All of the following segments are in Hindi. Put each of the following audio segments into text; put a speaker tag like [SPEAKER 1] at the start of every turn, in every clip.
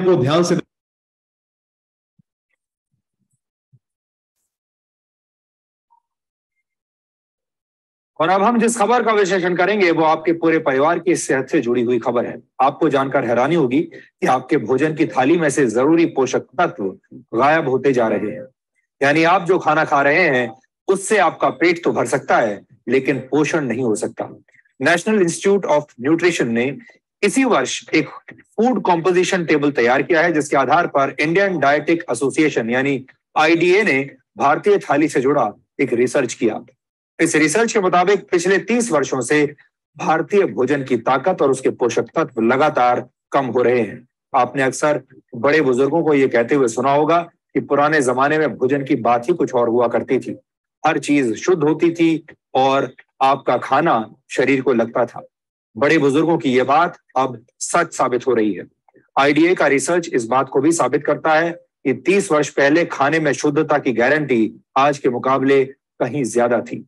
[SPEAKER 1] को ध्यान से
[SPEAKER 2] और अब हम जिस खबर का विश्लेषण करेंगे, वो आपके पूरे परिवार की सेहत से जुड़ी हुई खबर है। आपको जानकर हैरानी होगी कि आपके भोजन की थाली में से ज़रूरी पोषक तत्व गायब होते जा रहे हैं। यानी आप जो खाना खा रहे हैं, उससे आपका पेट तो भर सकता है, लेकिन पोषण नहीं हो सकता। नेशनल इंस्टीट्यूट ऑफ़ न्यूट्रिशन ने इसी वर्ष एक फ़ूड कॉम्पोजिशन टेबल तैयार किया है, जिसके आधार पर इंडियन डायटिक एसोसिएशन यानी आईडीए ने भारतीय थाली से जुड़ा एक रिसर्च किया। इस रिसर्च के मुताबिक पिछले तीस वर्षों से भारतीय भोजन की ताकत और उसके पोषक तत्व लगातार कम हो रहे हैं। आपने अक्सर बड़े बुज़ुर्गों को यह कहते हुए सुना होगा कि पुराने जमाने में भोजन की बात ही कुछ और हुआ करती थी। हर चीज़ शुद्ध होती थी और आपका खाना शरीर को लगता था। बड़े बुज़ुर्गों की यह बात अब सच साबित हो रही है। आईडीए का रिसर्च इस बात को भी साबित करता है कि 30 वर्ष पहले खाने में शुद्धता की गारंटी आज के मुकाबले कहीं ज़्यादा थी।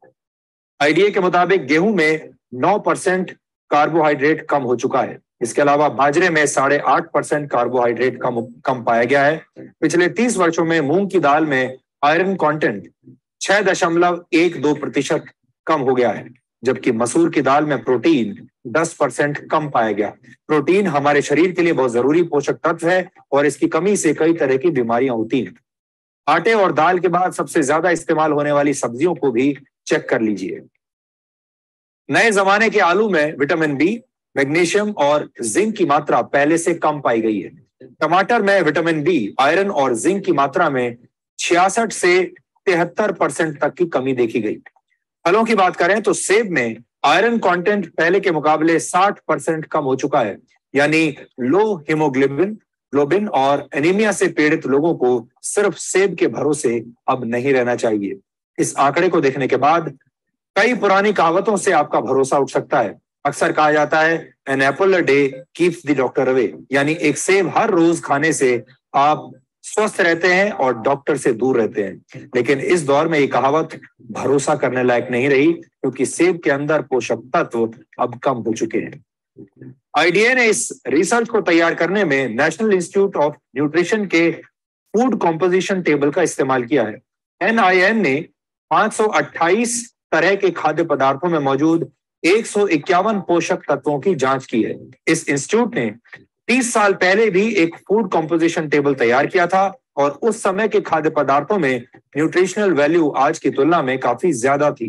[SPEAKER 2] आईडीए के मुताबिक गेहूँ में 9 परसेंट कार्बोहाइड्रेट कम हो चुका है। इसके अलावा बाजरे में साढ़े आठ परसेंट कार्बोहाइड्रेट कम कम पाया गया है। पिछले तीस वर्षों में मूंग की दाल में आयरन कंटेंट छह दशमलव एक दो प्रतिशत कम हो गया है। जबकि मसूर की दाल में प्रोटीन 10 परसेंट कम पाया गया। प्रोटीन हमारे शरीर के लिए बहुत ज़रूरी पोषक तत्व है और इसकी कमी से कई तरह की बीमारियाँ होती हैं। आटे और दाल के बाद सबसे ज़्यादा इस्तेमाल होने वाली सब्जियों को भी चेक कर लीजिए। नए जमाने के आलू में विटामिन बी, मैग्नीशियम और जिंक की मात्रा पहले से कम पाई गई है। टमाटर में विटामिन बी, आयरन और जिंक की मात्रा में छियासठ से तिहत्तर परसेंट तक की कमी देखी गई। फलों की बात करें तो सेब में आयरन कंटेंट पहले के मुकाबले 60 परसेंट कम हो चुका है। यानी लो हीमोग्लोबिन, ग्लोबिन और एनीमिया से पीड़ित लोगों को सिर्फ़ सेब के भरोसे अब नहीं रहना चाहिए। इस आंकड़े को देखने के बाद कई पुरानी कहावतों से आपका भरोसा उठ सकता है। अक्सर कहा जाता है an apple day keeps the doctor away यानी एक सेब हर रोज खाने से आप स्वस्थ रहते हैं और डॉक्टर से दूर रहते हैं। लेकिन इस दौर में ये कहावत भरोसा करने लायक नहीं रही, क्योंकि सेब के अंदर पोषक तत्व अब कम हो चुके हैं। आईडीए ने इस रिसर्च को तैयार करने में नेशनल इंस्टीट्यूट ऑफ़ न्यूट्रिशन के फ़ूड कॉम्पोजिशन टेबल का इस्तेमाल किया है। एनआईएन ने 528 तरह के खाद्य पदार्थों में मौजूद एक सौ इक्यावन पोषक तत्वों की जाँच की है। इस इंस्टीट्यूट ने 30 साल पहले भी एक फ़ूड कॉम्पोजिशन टेबल तैयार किया था और उस समय के खाद्य पदार्थों में न्यूट्रिशनल वैल्यू आज की तुलना में काफ़ी ज़्यादा थी।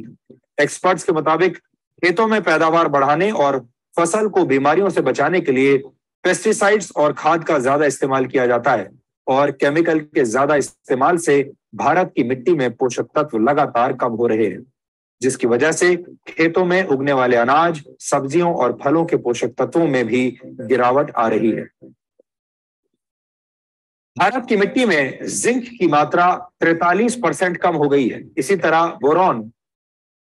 [SPEAKER 2] एक्सपर्ट्स के मुताबिक खेतों में पैदावार बढ़ाने और फ़सल को बीमारियों से बचाने के लिए पेस्टिसाइड्स और खाद का ज़्यादा इस्तेमाल किया जाता है और केमिकल के ज़्यादा इस्तेमाल से भारत की मिट्टी में पोषक तत्व लगातार कम हो रहे हैं। जिसकी वजह से खेतों में उगने वाले अनाज, सब्जियों और फलों के पोषक तत्वों में भी गिरावट आ रही है। भारत की मिट्टी में जिंक की मात्रा 43 परसेंट कम हो गई है। इसी तरह बोरॉन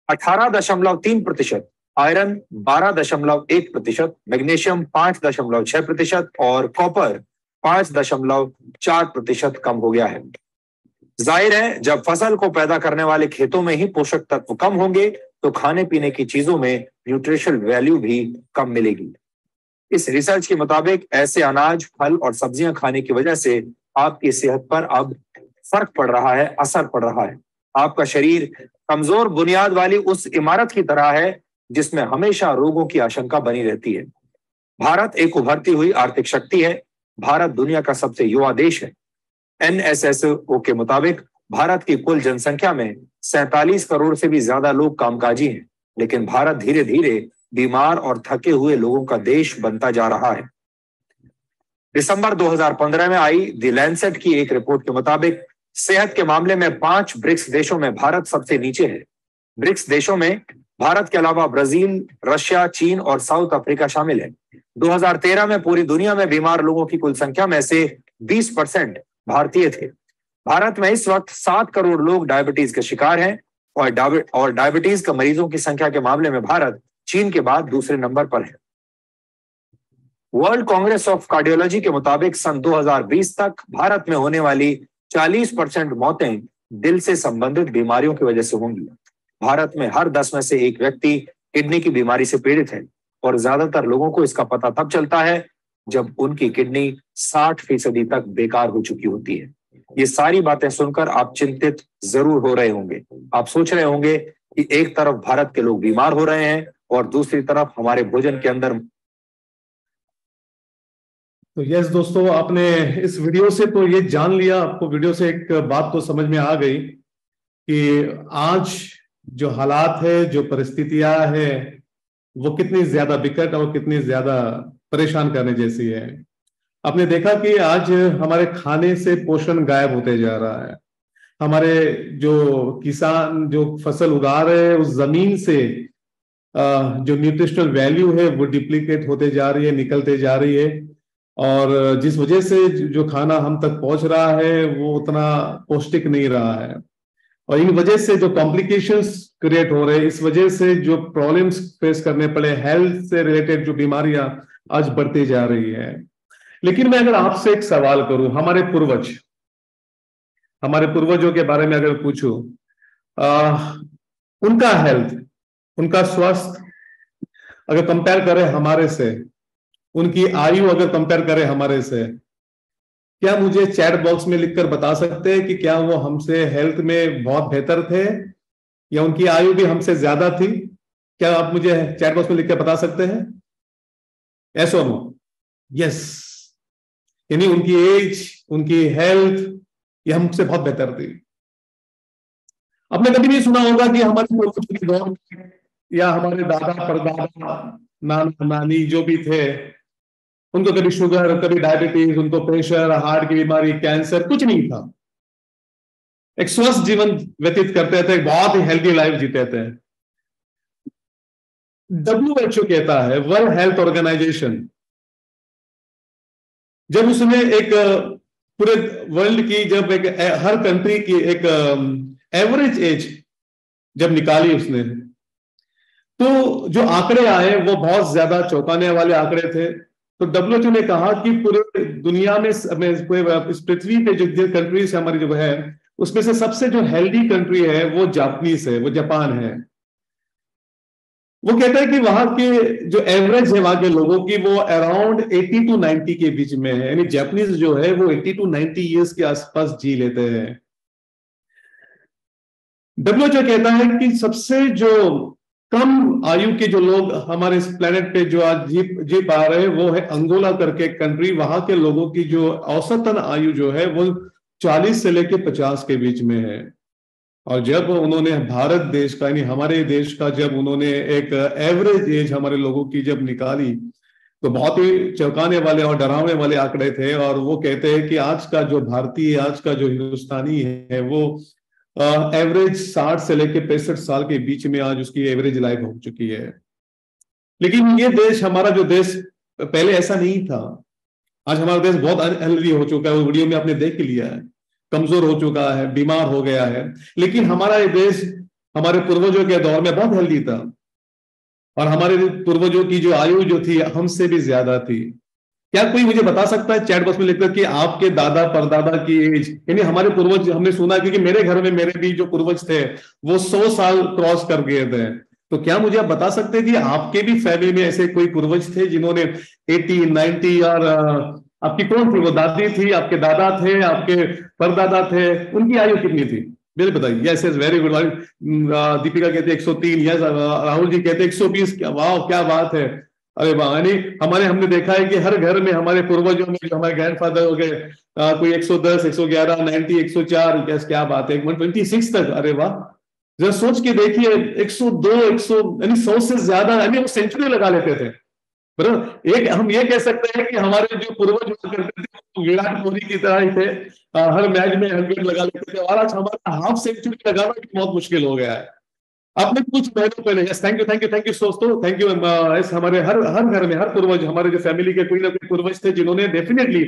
[SPEAKER 2] 18.3 प्रतिशत, आयरन 12.1 प्रतिशत, मैग्नीशियम 5.6 प्रतिशत और कॉपर 5.4 प्रतिशत कम हो गया है। ज़ाहिर है, जब फ़सल को पैदा करने वाले खेतों में ही पोषक तत्व कम होंगे तो खाने पीने की चीज़ों में न्यूट्रिशनल वैल्यू भी कम मिलेगी। इस रिसर्च के मुताबिक ऐसे अनाज, फल और सब्ज़ियाँ खाने की वजह से आपकी सेहत पर अब फ़र्क पड़ रहा है, असर पड़ रहा है। आपका शरीर कमज़ोर बुनियाद वाली उस इमारत की तरह है, जिसमें हमेशा रोगों की आशंका बनी रहती है। भारत एक उभरती हुई आर्थिक शक्ति है। भारत दुनिया का सबसे युवा देश है। एनएसएसओ के मुताबिक भारत की कुल जनसंख्या में सैतालीस करोड़ से भी ज़्यादा लोग कामकाजी हैं, लेकिन भारत धीरे धीरे बीमार और थके हुए लोगों का देश बनता जा रहा है। दिसंबर 2015 में आई दी लैंसेट की एक रिपोर्ट के मुताबिक सेहत के मामले में पाँच ब्रिक्स देशों में भारत सबसे नीचे है। ब्रिक्स देशों में भारत के अलावा ब्राज़ील, रशिया, चीन और साउथ अफ्रीका शामिल है। 2013 में पूरी दुनिया में बीमार लोगों की कुल संख्या में से 20 परसेंट भारतीय थे। भारत में इस वक्त सात करोड़ लोग डायबिटीज़ के शिकार हैं और और डायबिटीज़ का मरीजों की संख्या के मामले में भारत चीन के बाद दूसरे नंबर पर है। वर्ल्ड कांग्रेस ऑफ़ कार्डियोलॉजी के मुताबिक सन 2020 तक भारत में होने वाली 40 परसेंट मौतें दिल से संबंधित बीमारियों की वजह से होंगी। भारत में हर दस में से एक व्यक्ति किडनी की बीमारी से पीड़ित है और ज़्यादातर लोगों को इसका पता तब चलता है जब उनकी किडनी 60 फ़ीसदी तक बेकार हो चुकी होती है। ये सारी बातें सुनकर आप चिंतित ज़रूर हो रहे होंगे। आप सोच रहे होंगे कि एक तरफ़ भारत के लोग बीमार हो रहे हैं और दूसरी तरफ़ हमारे भोजन के अंदर
[SPEAKER 1] तो यस दोस्तों, आपने इस वीडियो से तो ये जान लिया। आपको वीडियो से एक बात तो समझ में आ गई कि आज जो हालात है, जो परिस्थितियाँ है, वो कितनी ज़्यादा विकट और कितनी ज़्यादा परेशान करने जैसी है। आपने देखा कि आज हमारे खाने से पोषण गायब होते जा रहा है। हमारे जो किसान, जो फ़सल उगा रहे हैं, उस ज़मीन से जो न्यूट्रिशनल वैल्यू है, वो डिप्लीकेट होते जा रही है, निकलते जा रही है। और जिस वजह से जो खाना हम तक पहुँच रहा है, वो उतना पौष्टिक नहीं रहा है। और इन वजह से जो कॉम्प्लिकेशंस क्रिएट हो रहे हैं, इस वजह से जो प्रॉब्लम्स फेस करने पड़े हेल्थ से रिलेटेड जो बीमारियाँ आज बढ़ती जा रही है। लेकिन मैं अगर आपसे एक सवाल करूँ, हमारे पूर्वज, हमारे पूर्वजों के बारे में अगर पूछूँ उनका हेल्थ उनका स्वास्थ्य अगर कंपेयर करें हमारे से, उनकी आयु अगर कंपेयर करें हमारे से, क्या मुझे चैट बॉक्स में लिखकर बता सकते हैं कि क्या वो हमसे हेल्थ में बहुत बेहतर थे? या उनकी आयु भी हमसे ज़्यादा थी? क्या आप मुझे चैट बॉक्स में लिखकर बता सकते हैं? ऐसा नो यस यानी उनकी एज उनकी हेल्थ ये हमसे बहुत बेहतर थी। आपने कभी नहीं सुना होगा कि हमारे या हमारे दादा, परदादा, नाना, नानी जो भी थे, उनको कभी शुगर कभी डायबिटीज़ उनको प्रेशर हार्ट की बीमारी कैंसर कुछ नहीं था। एक स्वस्थ जीवन व्यतीत करते थे बहुत ही हेल्थी लाइफ जीते थे। डब्ल्यू एच ओ कहता है वर्ल्ड हेल्थ ऑर्गेनाइजेशन जब उसने एक पूरे वर्ल्ड की, जब एक हर कंट्री की एक एवरेज एज जब निकाली उसने तो जो आंकड़े आए, वो बहुत ज़्यादा चौंकाने वाले आंकड़े थे। तो डब्ल्यूएचओ ने कहा कि पूरे दुनिया में इस पृथ्वी पे जो कंट्रीज़ हमारी जो है, उसमें से सबसे जो हेल्दी कंट्री है, वो जापानीज है, वो जापान है। वो कहता है कि वहाँ के जो एवरेज है वहाँ के लोगों की, वो अराउंड 80 टू 90 के बीच में है। यानी जापानीज जो है, वो 80 टू 90 इयर्स के आसपास जी लेते हैं। डब्ल्यूएचओ कहता है कि सबसे जो कम आयु के जो लोग हमारे इस प्लेनेट पे जो आज जी जी पा रहे हैं, वो है अंगोला करके कंट्री वहाँ के लोगों की जो औसतन आयु जो है, वो 40 से लेके 50 के बीच में है। और जब उन्होंने भारत देश का, यानी हमारे देश का जब उन्होंने एक एवरेज एज हमारे लोगों की जब निकाली तो बहुत ही चौंकाने वाले और डरावने वाले आंकड़े थे और वो कहते हैं कि आज का जो भारतीय, आज का जो हिंदुस्तानी है, वो एवरेज साठ से लेकर पैंसठ साल के बीच में आज उसकी एवरेज लाइफ हो चुकी है। लेकिन ये देश, हमारा जो देश, पहले ऐसा नहीं था। आज हमारा देश बहुत अनहेल्दी हो चुका है वीडियो में आपने देख लिया है। कमज़ोर हो चुका है, बीमार हो गया है। लेकिन हमारा ये देश, हमारे पूर्वजों के दौर में बहुत हेल्दी था। और हमारे पूर्वजों की जो आयु जो थी, हमसे भी ज़्यादा थी। क्या कोई मुझे बता सकता है चैट बॉक्स में लिखकर कि आपके दादा, परदादा की एज यानी हमारे पूर्वज, हमने सुना क्योंकि मेरे घर में मेरे भी जो पूर्वज थे, वो सौ साल क्रॉस कर गए थे। तो क्या मुझे आप बता सकते हैं कि आपके भी फैमिली में ऐसे कोई पूर्वज थे जिन्होंने एटी नाइनटी और आपकी कौन थी? वो दादी थी आपके दादा थे आपके परदादा थे उनकी आयु कितनी थी? मेरे बताइए। Yes yes very good Deepika कहते एक सौ तीन। यस राहुल जी कहते एक सौ बीस। वाह क्या बात है। अरे वाह यानी हमारे हमने देखा है कि हर घर में हमारे पूर्वजों में जो हमारे ग्रैंड फादर हो गए कोई 110, 111, 90, 104 कैस क्या बात है। 126 तक। अरे वाह। जरा सोच के देखिए 102, 100 यानी सौ से ज़्यादा यानी वो सेंचुरी लगा लेते थे। बराबर एक हम ये कह सकते हैं कि हमारे जो पूर्वज हुआ करते थे विराट कोहली की तरह ही थे। हर मैच में हेलमेट लगा लेते थे। और आज हमारा हाफ़ सेंचुरी लगाना भी बहुत मुश्किल हो गया है। आपने कुछ महीनों पहले yes thank you thank you thank you दोस्तों थैंक यू यस हमारे हर हर घर में, हर पूर्वज, हमारे जो फैमिली के कोई ना कोई पूर्वज थे, जिन्होंने डेफिनेटली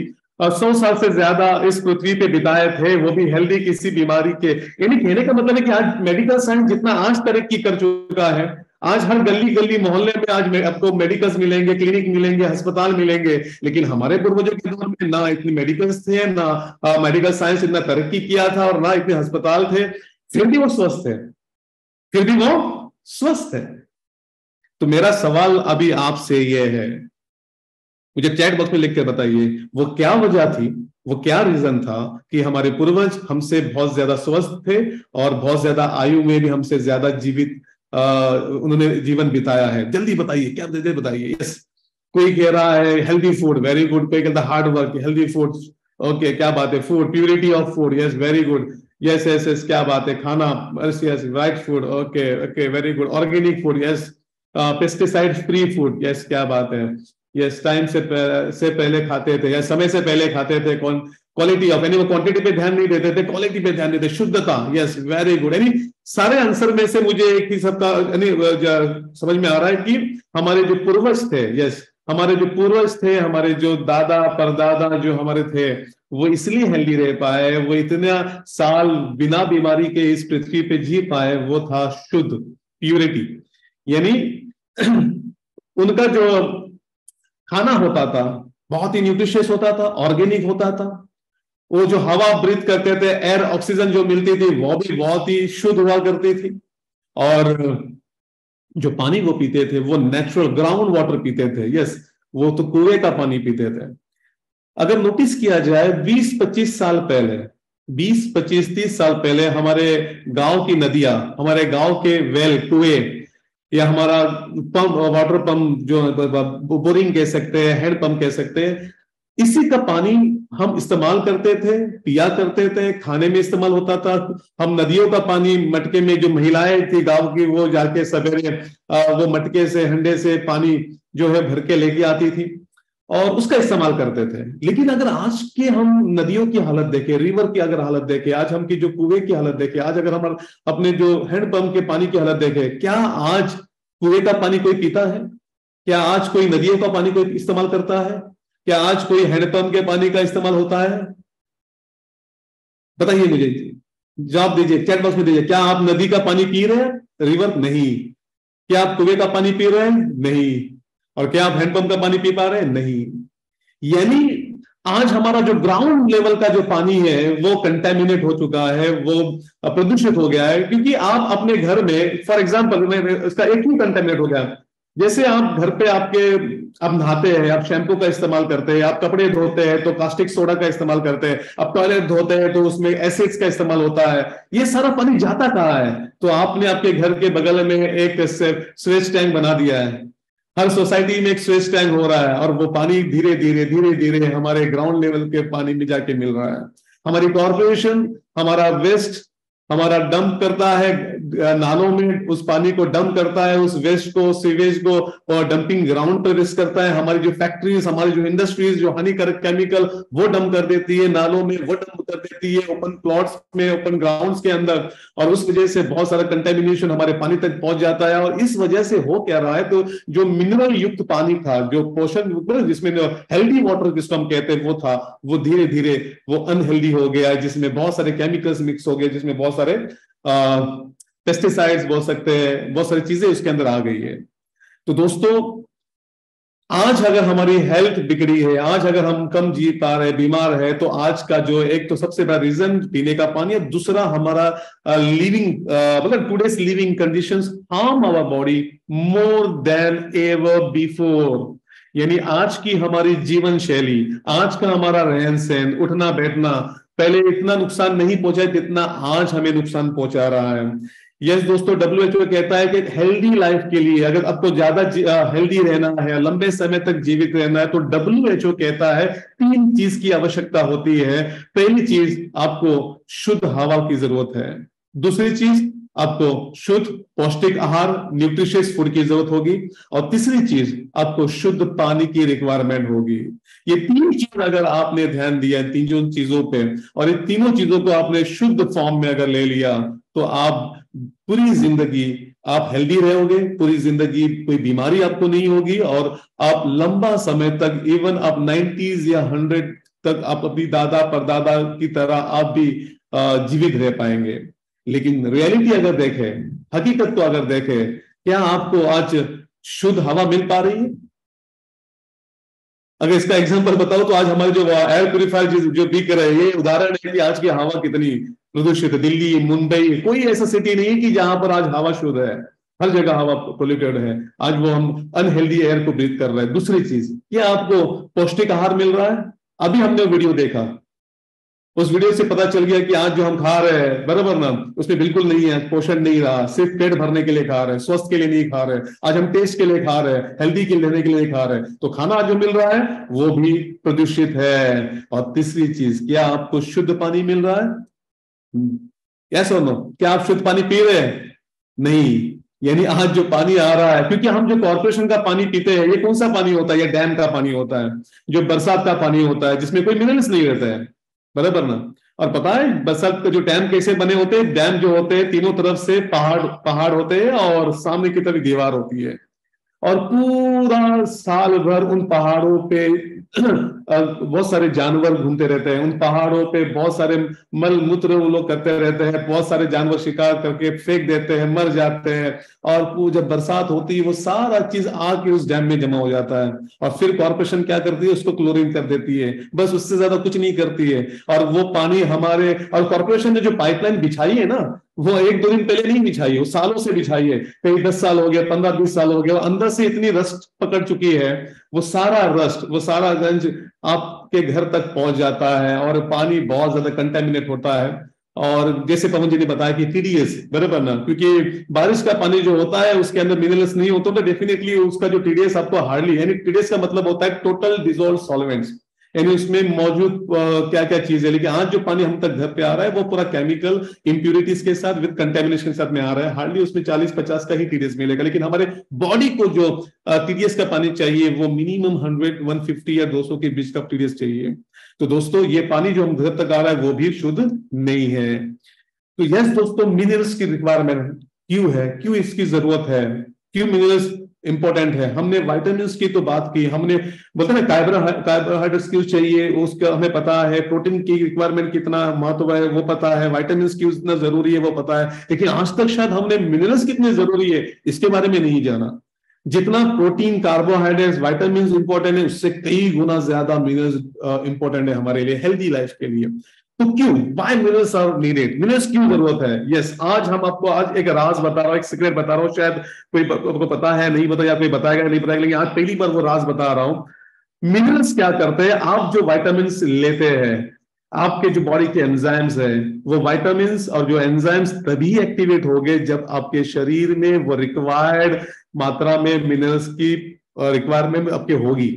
[SPEAKER 1] सौ साल से ज़्यादा इस पृथ्वी पे बिताए थे, वो भी हेल्दी किसी बीमारी के। यानी कहने का मतलब है कि आज मेडिकल साइंस जितना आज तरक्की कर चुका है आज हर गली गली मोहल्ले में आज आपको मेडिकल्स मिलेंगे, क्लिनिक मिलेंगे, अस्पताल मिलेंगे, लेकिन हमारे पूर्वजों के दौर में ना इतने मेडिकल्स थे, ना मेडिकल साइंस इतना तरक्की किया था और ना इतने अस्पताल थे, फिर भी वो स्वस्थ थे फिर भी वो स्वस्थ है। तो मेरा सवाल अभी आपसे यह है। मुझे चैट बॉक्स में लिख कर बताइए, वो क्या वजह थी, वो क्या रीजन था कि हमारे पूर्वज हमसे बहुत ज़्यादा स्वस्थ थे और बहुत ज़्यादा आयु में भी हमसे ज़्यादा जीवित उन्होंने जीवन बिताया है। जल्दी बताइए, क्या जल्दी बताइए। यस कोई कह रहा है हेल्दी फ़ूड वेरी गुड कोई कहता hard work healthy food okay क्या बात है? Food purity of food yes very good yes yes yes क्या बात है? खाना yes yes right food okay okay very good organic food yes pesticide free food yes क्या बात है। यस टाइम से से पहले खाते थे, या समय से पहले खाते थे, कौन क्वालिटी ऑफ़ यानी वो क्वांटिटी पे ध्यान नहीं देते थे क्वालिटी पे ध्यान देते शुद्धता यस वेरी गुड यानी सारे आंसर में से मुझे एक ही सबका यानी समझ में आ रहा है कि हमारे जो पूर्वज थे यस हमारे जो पूर्वज थे, हमारे जो दादा, परदादा जो हमारे थे, वो इसलिए हेल्दी रह पाए, वो इतना साल बिना बीमारी के इस पृथ्वी पे जी पाए, वो था शुद्ध प्यूरिटी यानी, उनका जो खाना होता था, बहुत ही न्यूट्रिशियस होता था ऑर्गेनिक होता था वो जो हवा ब्रीथ करते थे एयर ऑक्सीजन जो मिलती थी, वो भी बहुत ही शुद्ध हुआ करती थी। और जो पानी वो पीते थे, वो नेचुरल ग्राउंड वाटर पीते थे। यस वो तो कुएँ का पानी पीते थे। अगर नोटिस किया जाए 20-25 साल पहले 20-25 30 साल पहले हमारे गाँव की नदियाँ, हमारे गाँव के वेल कुएँ, या हमारा पंप वाटर पंप जो, बोरिंग कह सकते हैं हैंड पंप कह सकते हैं इसी का पानी हम इस्तेमाल करते थे, पिया करते थे, खाने में इस्तेमाल होता था। हम नदियों का पानी, मटके में जो महिलाएँ थी गाँव की, वो जाके सवेरे वो मटके से, हंडे से पानी जो है भर के लेके आती थी और उसका इस्तेमाल करते थे। लेकिन अगर आज के हम नदियों की हालत देखें रिवर की अगर हालत देखें, आज हम की जो कुएँ की हालत देखें, आज अगर हम अपने जो हैंडपंप के पानी की हालत देखें, क्या आज कुएँ का पानी कोई पीता है? क्या आज कोई नदियों का पानी कोई इस्तेमाल करता है? क्या आज कोई हैंडपंप के पानी का इस्तेमाल होता है? बताइए मुझे जवाब दीजिए चैट बॉक्स में दीजिए। क्या आप नदी का पानी पी रहे हैं? रिवर नहीं। क्या आप कुएँ का पानी पी रहे हैं? नहीं। और क्या आप हैंडपंप का पानी पी पा रहे हैं? नहीं। यानी आज हमारा जो ग्राउंड लेवल का जो पानी है, वो कंटेमिनेट हो चुका है, वो प्रदूषित हो गया है, क्योंकि आप अपने घर में फॉर एग्ज़ाम्पल इसका एक ही कंटेमिनेट हो गया। जैसे आप घर पे आपके, आप नहाते हैं, आप शैम्पू का इस्तेमाल करते हैं, आप कपड़े धोते हैं तो कास्टिक सोडा का इस्तेमाल करते हैं, आप टॉयलेट धोते हैं तो उसमें एसिड्स का इस्तेमाल होता है। ये सारा पानी जाता कहाँ है? तो आपने आपके घर के बगल में एक स्वेज टैंक बना दिया है। हर सोसाइटी में एक स्वेज टैंक हो रहा है और वो पानी धीरे धीरे धीरे धीरे हमारे ग्राउंड लेवल के पानी में जाके मिल रहा है। हमारी कॉरपोरेशन हमारा वेस्ट हमारा डंप करता है, नालों में उस पानी को डंप करता है, उस वेस्ट को सीवेज को और डंपिंग ग्राउंड पर वेस्ट करता है। हमारी जो फैक्ट्रीज हमारी जो इंडस्ट्रीज़ जो हानिकारक केमिकल वो डंप कर देती है, नालों में वो डंप कर देती है ओपन प्लॉट्स में ओपन ग्राउंड के अंदर। और उस वजह से बहुत सारा कंटेमिनेशन हमारे पानी तक पहुँच जाता है। और इस वजह से हो क्या रहा है तो जो मिनरल युक्त पानी था, जो पोषण जिसमें हेल्दी वाटर जिसको हम कहते हैं, वो था, वो धीरे धीरे वो अनहेल्दी हो गया, जिसमें बहुत सारे केमिकल्स मिक्स हो गए, जिसमें बहुत सारे पेस्टिसाइड्स बोल सकते हैं, बहुत सारी चीज़ें उसके अंदर आ गई है। तो दोस्तों, आज अगर हमारी हेल्थ बिगड़ी है, आज अगर हम कम जी पा रहे बीमार है तो आज का जो एक तो सबसे बड़ा रीजन पीने का पानी है दूसरा हमारा लिविंग मतलब today's living conditions harm our body more than ever before यानी आज की हमारी जीवन शैली, आज का हमारा रहन सहन उठना बैठना पहले इतना नुकसान नहीं पहुँचा जितना आज हमें नुकसान पहुँचा रहा है। यस दोस्तों डब्ल्यू एच ओ कहता है कि हेल्दी लाइफ के लिए अगर आपको ज़्यादा हेल्दी रहना है, लंबे समय तक जीवित रहना है तो डब्ल्यू एच ओ कहता है तीन चीज़ की आवश्यकता होती है। पहली चीज़ आपको शुद्ध हवा की ज़रूरत है। दूसरी चीज़ आपको शुद्ध पौष्टिक आहार न्यूट्रिशियस फ़ूड की ज़रूरत होगी। और तीसरी चीज़ आपको शुद्ध पानी की रिक्वायरमेंट होगी। ये तीन चीज़ अगर आपने ध्यान दिया तीनों चीज़ों पे, और इन तीनों चीज़ों को आपने शुद्ध फॉर्म में अगर ले लिया तो आप पूरी ज़िंदगी आप हेल्दी रहोगे, पूरी ज़िंदगी कोई बीमारी आपको नहीं होगी, और आप लंबा समय तक इवन आप नाइन्टीज या हंड्रेड तक आप अपनी दादा परदादा की तरह आप भी जीवित रह पाएँगे। लेकिन रियलिटी अगर देखे, हकीकत को अगर देखे, क्या आपको आज शुद्ध हवा मिल पा रही है? अगर इसका एग्जांपल बताओ तो आज हमारे जो एयर प्योरीफायर जो बिक रहे हैं उदाहरण है कि आज की हवा कितनी प्रदूषित है दिल्ली, मुंबई, कोई ऐसा सिटी नहीं है कि जहाँ पर आज हवा शुद्ध है। हर जगह हवा पोल्यूटेड है। आज वो हम अनहेल्दी एयर को ब्रीथ कर रहे हैं। दूसरी चीज़, क्या आपको पौष्टिक आहार मिल रहा है? अभी हमने वीडियो देखा उस वीडियो से पता चल गया कि आज जो हम खा रहे हैं, बराबर ना, उसमें बिल्कुल नहीं है, पोषण नहीं रहा, सिर्फ़ पेट भरने के लिए खा रहे हैं, स्वस्थ के लिए नहीं खा रहे आज हम टेस्ट के लिए खा रहे हैं हेल्दी के लेने के लिए खा रहे हैं। तो खाना आज जो मिल रहा है, वो भी प्रदूषित है। और तीसरी चीज़, क्या आपको शुद्ध पानी मिल रहा है? यस और नो क्या आप शुद्ध पानी पी रहे हैं? नहीं। यानी आज जो पानी आ रहा है, क्योंकि हम जो कॉर्पोरेशन का पानी पीते हैं, ये कौन सा पानी होता है? ये डैम का पानी होता है, जो बरसात का पानी होता है, जिसमें कोई मिनरल्स नहीं रहता है। बराबर ना? और पता है, बसंत के जो डैम कैसे बने होते हैं? डैम जो होते हैं, तीनों तरफ़ से पहाड़ पहाड़ होते हैं और सामने की तरफ़ दीवार होती है। और पूरा साल भर उन पहाड़ों पे बहुत सारे जानवर घूमते रहते हैं, उन पहाड़ों पे बहुत सारे मल मूत्र वो लोग करते रहते हैं, बहुत सारे जानवर शिकार करके फेंक देते हैं, मर जाते हैं और वो जब बरसात होती है, वो सारा चीज़ आके उस डैम में जमा हो जाता है और फिर कॉर्पोरेशन क्या करती है, उसको क्लोरीन कर देती है, बस उससे ज़्यादा कुछ नहीं करती है और वो पानी हमारे और कॉरपोरेशन ने जो पाइपलाइन बिछाई है ना वो एक दो दिन पहले नहीं बिछाई है, वो सालों से बिछाई है। कहीं दस साल हो गया, पंद्रह, बीस साल हो गया अंदर से इतनी रस्ट पकड़ चुकी है, वो सारा रस्ट वो सारा गंज आपके घर तक पहुँच जाता है और पानी बहुत ज़्यादा कंटेमिनेट होता है। और जैसे पवन जी ने बताया कि टीडीएस बराबर ना? क्योंकि बारिश का पानी जो होता है, उसके अंदर मिनरल्स नहीं होता तो डेफिनेटली उसका जो टीडीएस आपको हार्डली, यानी टीडीएस का मतलब होता है टोटल डिजोल्व सॉल्वेंट्स यानी उसमें मौजूद क्या क्या चीज़ है लेकिन आज जो पानी हम तक घर पे आ रहा है वो पूरा केमिकल इंप्यूरिटीज के साथ विद कंटेमिनेशन के साथ में आ रहा है। हार्डली उसमें 40 50 का ही टीडीएस मिलेगा। लेकिन हमारे बॉडी को जो टीडीएस का पानी चाहिए वो मिनिमम 100 150 या 200 के बीच का टीडीएस चाहिए। तो दोस्तों ये पानी जो हम घर तक आ रहा है वो भी शुद्ध नहीं है। तो यस दोस्तों मिनरल्स की रिक्वायरमेंट क्यों है? क्यों इसकी ज़रूरत है? क्यों मिनरल्स इंपॉर्टेंट है। हमने वाइटामिन की तो बात की, हमने बोलते ना कार्बोहाइड्रेट्स की चाहिए, उसका हमें पता है प्रोटीन की रिक्वायरमेंट कितना महत्व है, वो पता है वाइटामिन की कितना ज़रूरी है, वो पता है। लेकिन आज तक शायद हमने मिनरल्स कितने ज़रूरी है, इसके बारे में नहीं जाना। जितना प्रोटीन कार्बोहाइड्रेट्स वाइटामिन इंपॉर्टेंट है, उससे कई गुना ज़्यादा मिनरल्स इंपॉर्टेंट है हमारे लिए हेल्दी लाइफ के लिए। तो क्यों? Why minerals are needed minerals क्यों ज़रूरत है? यस yes, आज हम आपको आज एक राज बता रहा हूँ एक सीक्रेट बता रहा हूँ शायद कोई आपको पता है नहीं पता या कोई बताएगा नहीं बताएगा लेकिन आज पहली बार वो राज बता रहा हूँ। मिनरल्स क्या करते हैं? आप जो वाइटामिन लेते हैं आपके जो बॉडी के एंजाइम्स है वो वाइटामिन और जो एंजाइम्स तभी एक्टिवेट हो गए जब आपके शरीर में वो रिक्वायर्ड मात्रा में मिनरल्स की रिक्वायरमेंट आपके होगी।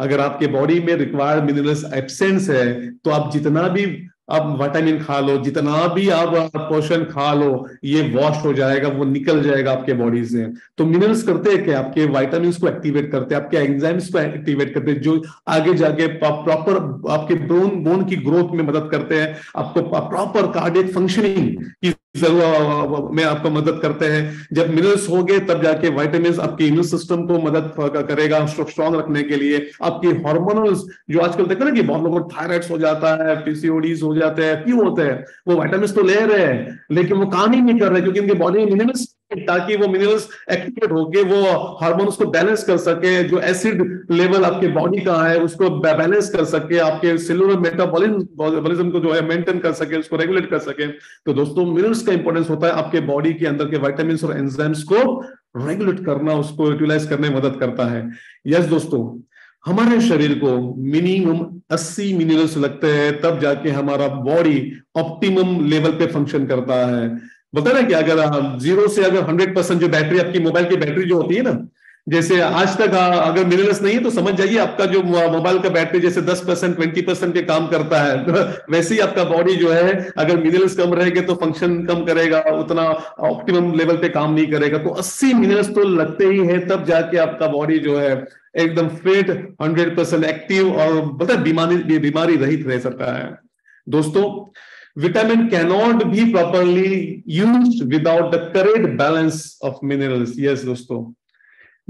[SPEAKER 1] अगर आपके बॉडी में रिक्वायर्ड मिनरल्स एब्सेंस है तो आप जितना भी आप विटामिन खा लो, जितना भी आप पोषण खा लो, ये वॉश हो जाएगा, वो निकल जाएगा आपके बॉडी से। तो मिनरल्स करते हैं क्या? आपके वाइटामिन को एक्टिवेट करते हैं, आपके एंजाइम्स को एक्टिवेट करते हैं, जो आगे जाके प्रॉपर आपके बोन बोन की ग्रोथ में मदद करते हैं। आपको प्रॉपर कार्डियक फंक्शनिंग की में आपको मदद करते हैं। जब मिनरल्स हो गए तब जाके वाइटामिन आपके इम्यून सिस्टम को मदद करेगा स्ट्रॉन्ग रखने के लिए। आपकी हॉर्मोनल्स जो आजकल देखते ना कि बहुत लोगों को थायराइड्स हो जाता है पीसीओडीज हो जाते हैं क्यों होते हैं। वो वाइटामिन तो ले रहे हैं, लेकिन वो काम ही नहीं कर रहे, क्योंकि उनके बॉडी में मिनरल्स ताकि वो मिनरल्स एक्टिवेट होके वो हार्मोन्स को बैलेंस कर सके, जो एसिड लेवल आपके बॉडी का है, उसको बैलेंस कर सके, आपके सेलुलर मेटाबॉलिज्म को जो है मेंटेन कर सके, उसको रेगुलेट कर सके। तो दोस्तों मिनरल्स का इंपॉर्टेंस होता है आपके बॉडी के अंदर के वाइटामिन और एंजाइम्स को रेगुलेट करना, उसको यूटिलाइज करने में मदद करता है। यस दोस्तों, हमारे शरीर को मिनिमम 80 मिनरल्स लगते हैं, तब जाके हमारा बॉडी ऑप्टिमम लेवल पे फ़ंक्शन करता है। बता ना कि अगर ज़ीरो से अगर हंड्रेड परसेंट जो बैटरी, आपकी मोबाइल की बैटरी जो होती है ना, जैसे आज तक अगर मिनरल्स नहीं है तो समझ जाइए आपका जो मोबाइल का बैटरी जैसे 10 परसेंट ट्वेंटी परसेंट के काम करता है। तो वैसे ही आपका बॉडी जो है, अगर मिनरल्स कम रहेगा तो फ़ंक्शन कम करेगा, उतना ऑप्टिमम लेवल पे काम नहीं करेगा। तो 80 मिनरल्स तो लगते ही है, तब जाके आपका बॉडी जो है, एकदम फिट हंड्रेड परसेंट एक्टिव और बता बीमारी बीमारी रहित रह सकता है। दोस्तों vitamin cannot be properly used without the correct balance of minerals. Yes, दोस्तों.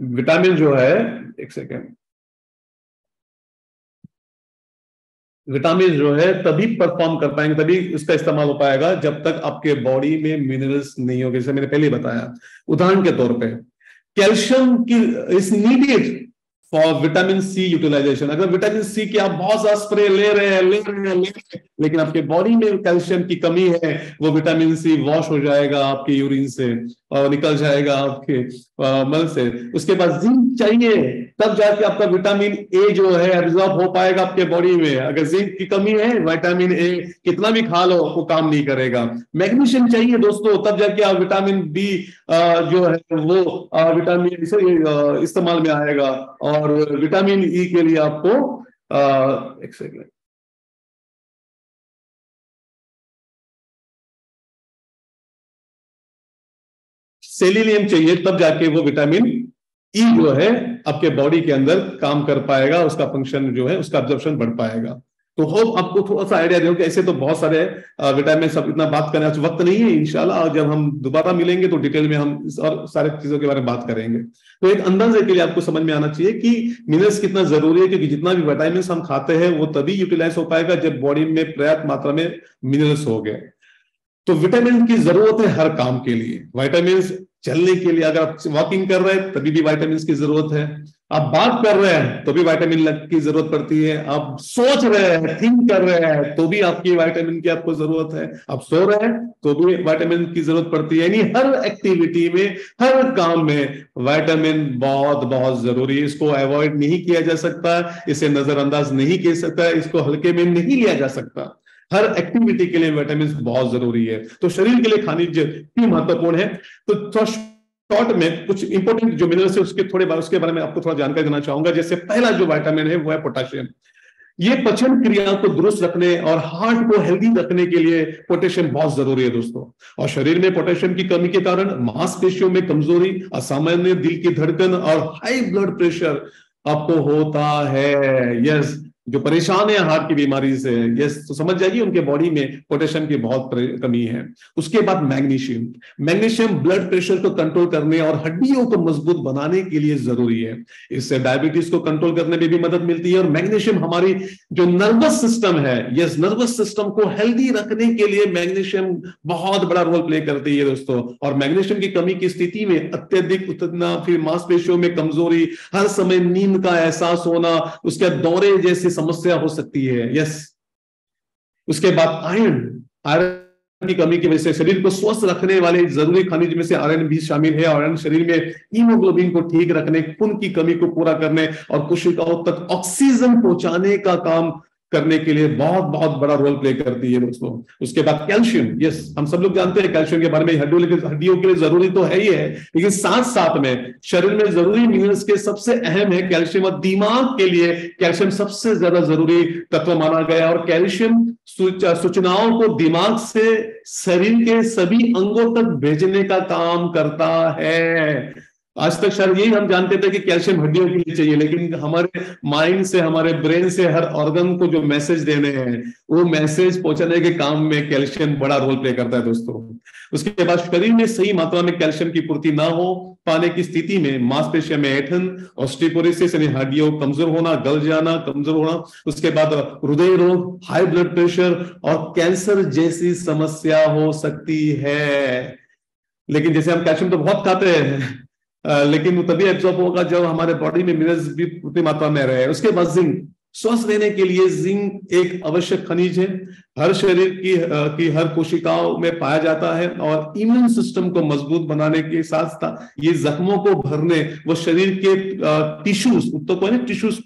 [SPEAKER 1] विटामिन जो है, एक सेकेंड विटामिन जो है, तभी परफॉर्म कर पाएँगे, तभी इसका इस्तेमाल हो पाएगा जब तक आपके बॉडी में मिनरल्स नहीं होंगे। जैसे मैंने पहले बताया। उदाहरण के तौर पे कैल्शियम की is needed for vitamin C utilisation अगर विटामिन सी की आप बहुत ज़्यादा स्प्रे ले रहे हैं, ले रहे हैं, ले रहे हैं, लेकिन आपके बॉडी में कैल्शियम की कमी है, वो विटामिन सी वॉश हो जाएगा आपके यूरिन से। निकल जाएगा आपके मल से। उसके बाद जिंक चाहिए, तब जाके आपका विटामिन ए जो है एब्जॉर्ब हो पाएगा आपके बॉडी में। अगर जिंक की कमी है विटामिन ए कितना भी खा लो, वो काम नहीं करेगा। मैग्नीशियम चाहिए दोस्तों, तब जाके आप विटामिन बी जो है, वो विटामिन इस्तेमाल में आएगा। और विटामिन ई e के लिए आपको एक सेकेंड सेलिनियम चाहिए, तब जाके वो विटामिन ई e जो है, आपके बॉडी के अंदर काम कर पाएगा, उसका फ़ंक्शन जो है, उसका ऑब्जर्वेशन बढ़ पाएगा। तो होप आपको थोड़ा सा आइडिया दो ऐसे तो बहुत सारे विटामिन सब इतना बात करने वक्त नहीं है, इंशाल्लाह जब हम दोबारा मिलेंगे तो डिटेल में हम इस और सारे चीज़ों के बारे में बात करेंगे। तो एक अंदाजे के लिए आपको समझ में आना चाहिए कि मिनरल्स कितना ज़रूरी है, क्योंकि जितना भी विटामिन हम खाते हैं, वो तभी यूटिलाइज हो पाएगा जब बॉडी में पर्याप्त मात्रा में मिनरल्स हो गए। तो विटामिन की ज़रूरत है हर काम के लिए। वाइटामिन चलने के लिए अगर आप वॉकिंग कर रहे हैं, तभी भी वाइटामिन की ज़रूरत है। आप बात कर रहे हैं तो भी वाइटामिन की ज़रूरत पड़ती है। आप सोच रहे हैं थिंक कर रहे हैं तो भी आपकी वाइटामिन की आपको ज़रूरत है। आप सो रहे हैं तो भी वाइटामिन की ज़रूरत पड़ती है। यानी हर एक्टिविटी में, हर काम में वाइटामिन बहुत बहुत ज़रूरी है। इसको अवॉइड नहीं किया जा सकता, इसे नजरअंदाज नहीं किया सकता, इसको हल्के में नहीं लिया जा सकता। हर एक्टिविटी के लिए विटामिन बहुत ज़रूरी है। तो शरीर के लिए खनिज क्यों महत्वपूर्ण है। तो शॉर्ट में कुछ इंपोर्टेंट जो मिनरल्स है, उसके थोड़े बार उसके बारे में आपको थोड़ा जानकारी देना चाहूँगा। जैसे पहला जो विटामिन है, वो है पोटेशियम ये पचन क्रिया को दुरुस्त रखने और हार्ट को हेल्दी रखने के लिए पोटेशियम बहुत ज़रूरी है दोस्तों। और शरीर में पोटेशियम की कमी के कारण मांसपेशियों में कमज़ोरी, असामान्य दिल की धड़कन और हाई ब्लड प्रेशर आपको होता है। यस जो परेशान है हार्ट की बीमारी से ये तो समझ जाइए उनके बॉडी में पोटेशियम की बहुत कमी है। उसके बाद मैग्नीशियम मैग्नीशियम ब्लड प्रेशर को कंट्रोल करने और हड्डियों को मज़बूत बनाने के लिए ज़रूरी है। इससे डायबिटीज़ को कंट्रोल करने में भी मदद मिलती है और मैग्नीशियम हमारी जो नर्वस सिस्टम है यस नर्वस सिस्टम को हेल्दी रखने के लिए मैग्नीशियम बहुत बड़ा रोल प्ले करती है दोस्तों। और मैग्नीशियम की कमी की स्थिति में अत्यधिक उतना फिर मांसपेशियों में कमज़ोरी, हर समय नींद का एहसास होना, उसके दौरे जैसे समस्या हो सकती है यस उसके बाद आयरन आयरन की कमी की वजह से शरीर को स्वस्थ रखने वाले ज़रूरी खनिज में से आयरन भी शामिल है आयरन शरीर में हीमोग्लोबिन को ठीक रखने, खून की कमी को पूरा करने और कोशिकाओं तक ऑक्सीजन पहुँचाने का काम करने के लिए बहुत बहुत बड़ा रोल प्ले करती है दोस्तों। उसके बाद कैल्शियम यस हम सब लोग जानते हैं कैल्शियम के बारे में, हड्डियों के हड्डियों के लिए ज़रूरी तो है ही है, लेकिन साथ साथ में शरीर में ज़रूरी मिनरल्स के सबसे अहम है कैल्शियम और दिमाग के लिए कैल्शियम सबसे ज़्यादा ज़रूरी तत्व माना गया और कैल्शियम सूचनाओं को दिमाग से, शरीर के सभी अंगों तक भेजने का काम करता है। आज तक शायद यही हम जानते थे कि कैल्शियम हड्डियों के लिए चाहिए, लेकिन हमारे माइंड से, हमारे ब्रेन से, हर ऑर्गन को जो मैसेज देने हैं, वो मैसेज पहुँचाने के काम में कैल्शियम बड़ा रोल प्ले करता है दोस्तों। उसके बाद शरीर में सही मात्रा में कैल्शियम की पूर्ति ना हो पाने की स्थिति में मांसपेशिया में ऐठन ऑस्टिपोरिसिस हड्डियों कमज़ोर होना, गल जाना, कमज़ोर होना, उसके बाद हृदय रोग हाई ब्लड प्रेशर और कैंसर जैसी समस्या हो सकती है। लेकिन जैसे हम कैल्शियम तो बहुत खाते हैं लेकिन वो तभी एब्जॉर्ब होगा जब हमारे बॉडी में मिनरल्स भी पूरी मात्रा में रहे। उसके बाद जिंक स्वस्थ रहने के लिए जिंक एक आवश्यक खनिज है। हर शरीर की की हर कोशिकाओं में पाया जाता है और इम्यून सिस्टम को मज़बूत बनाने के साथ साथ ये जख्मों को भरने, वो शरीर के टिश्यूज तो टिश्यूज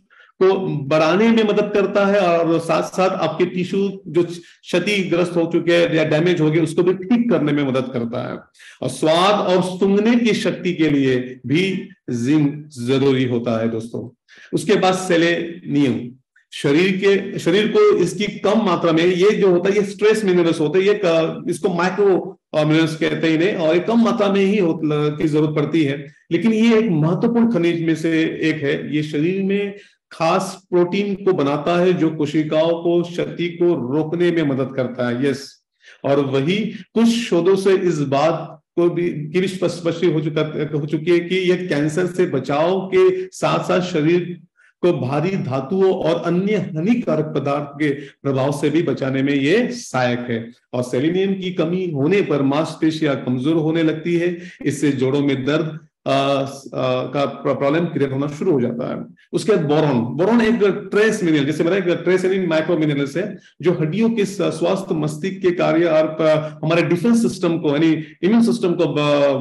[SPEAKER 1] को बढ़ाने में मदद करता है और साथ साथ आपके टिश्यू जो क्षतिग्रस्त हो चुके हैं या डैमेज हो गए, उसको भी ठीक करने में मदद करता है। और स्वाद और सुंगने की शक्ति के लिए भी जिंक ज़रूरी होता है दोस्तों। उसके बाद सेलेनियम। शरीर के, शरीर को इसकी कम मात्रा में, ये जो होता है, ये स्ट्रेस मिनरल्स होते हैं, ये इसको माइक्रो मिनरल्स कहते हैं इन्हें, और ये कम मात्रा में ही की ज़रूरत पड़ती है। लेकिन ये एक महत्वपूर्ण खनिज में से एक है। ये शरीर में खास प्रोटीन को बनाता है जो कोशिकाओं को क्षति को रोकने में मदद करता है यस और वही कुछ शोधों से इस बात को भी, की भी स्पष्ट हो चुका, हो चुकी है कि यह कैंसर से बचाव के साथ साथ शरीर को भारी धातुओं और अन्य हानिकारक पदार्थ के प्रभाव से भी बचाने में ये सहायक है। और सेलिनियम की कमी होने पर मांसपेशियाँ कमज़ोर होने लगती है, इससे जोड़ों में दर्द का प्रॉब्लम क्रिएट होना शुरू हो जाता है। उसके बाद बोरॉन। बोरॉन एक ट्रेस मिनरल जैसे मेरा एक ट्रेस माइक्रो मिनरल्स है जो हड्डियों के स्वास्थ्य मस्तिष्क के कार्य और हमारे डिफेंस सिस्टम को यानी इम्यून सिस्टम को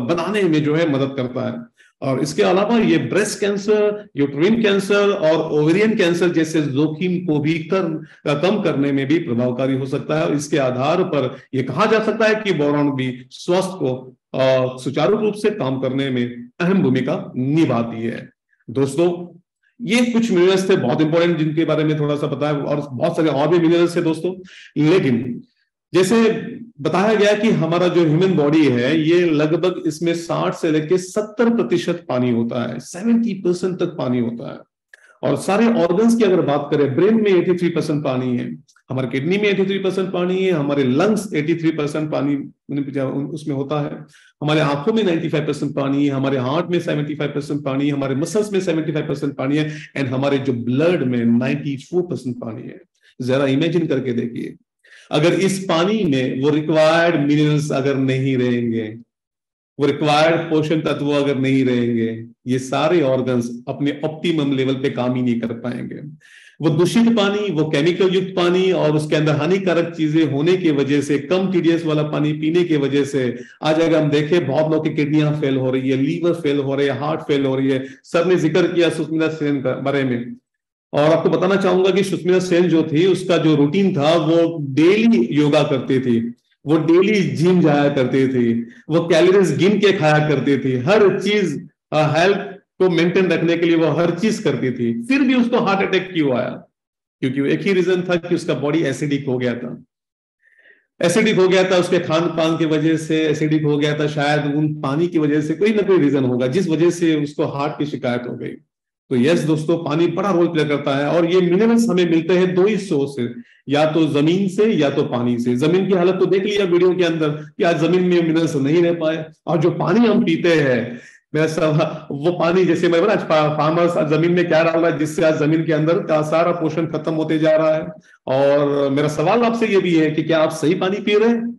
[SPEAKER 1] बनाने में जो है मदद करता है। और इसके अलावा ये ब्रेस्ट कैंसर यूट्रीन कैंसर और ओवेरियन कैंसर जैसे जोखिम को भी कर, कम करने में भी प्रभावकारी हो सकता है। और इसके आधार पर यह कहा जा सकता है कि बोरॉन भी स्वास्थ्य को सुचारू रूप से काम करने में अहम भूमिका निभाती है। दोस्तों, ये कुछ मिनरल्स थे, बहुत इंपॉर्टेंट जिनके बारे में थोड़ा सा है और बहुत सारे और भी मिनरल्स थे दोस्तों। लेकिन, जैसे बताया गया कि हमारा जो ह्यूमन बॉडी है, ये लगभग इसमें 60 से लेकर 70 प्रतिशत पानी होता है 70 परसेंट तक पानी होता है। और सारे ऑर्गन्स की अगर बात करें ब्रेन में 83 परसेंट पानी है। हमारे किडनी में 83 परसेंट पानी है, हमारे लंग्स 83 परसेंट पानी उसमें होता है। हमारे आँखों में 95 परसेंट पानी है, हमारे हार्ट में 75 परसेंट पानी है, हमारे मसल्स में 75 परसेंट पानी है एंड हमारे जो ब्लड में 94 परसेंट पानी है। जरा इमेजिन करके देखिए। अगर इस पानी में वो रिक्वायर्ड मिनरल्स अगर नहीं रहेंगे, वो रिक्वायर्ड पोषण तत्व अगर नहीं रहेंगे, ये सारे ऑर्गन्स अपने ऑप्टिमम लेवल पे काम ही नहीं कर पाएँगे। वो दूषित पानी, वो केमिकल युक्त पानी और उसके अंदर हानिकारक चीज़ें होने की वजह से, कम टीडीएस वाला पानी पीने की वजह से, आज अगर हम देखें, बहुत लोग की किडनियाँ फेल हो रही है लीवर फेल हो रही है हार्ट फेल हो रही है, सर ने ज़िक्र किया सुष्मिता सेन के बारे में। और आपको बताना चाहूँगा कि सुष्मिता सेन जो थी, उसका जो रूटीन था, वो डेली योगा करती थी, वो डेली जिम जाया करती थी, वो कैलोरीज गिन के खाया करती थी, हर चीज़ हेल्थ को मेंटेन रखने के लिए वो हर चीज़ करती थी। फिर भी उसको हार्ट अटैक क्यों आया? क्योंकि एक ही रीजन था कि उसका बॉडी एसिडिक हो गया था। एसिडिक हो गया था उसके खान पान की वजह से एसिडिक हो गया था, शायद उन पानी की वजह से कोई ना कोई रीजन होगा, जिस वजह से उसको हार्ट की शिकायत हो गई। तो यस दोस्तों, पानी बड़ा रोल प्ले करता है और ये मिनरल्स हमें मिलते हैं दो ही सोर्स से, या तो ज़मीन से, या तो पानी से। ज़मीन की हालत तो देख लिया वीडियो के अंदर कि आज ज़मीन में मिनरल्स नहीं रह पाए और जो पानी हम पीते हैं मेरा सब वो पानी जैसे मैं बोला फार्मर्स ज़मीन में क्या डाल रहा है, जिससे आज ज़मीन के अंदर का सारा पोषण खत्म होते जा रहा है। और मेरा सवाल आपसे ये भी है कि क्या आप सही पानी पी रहे हैं?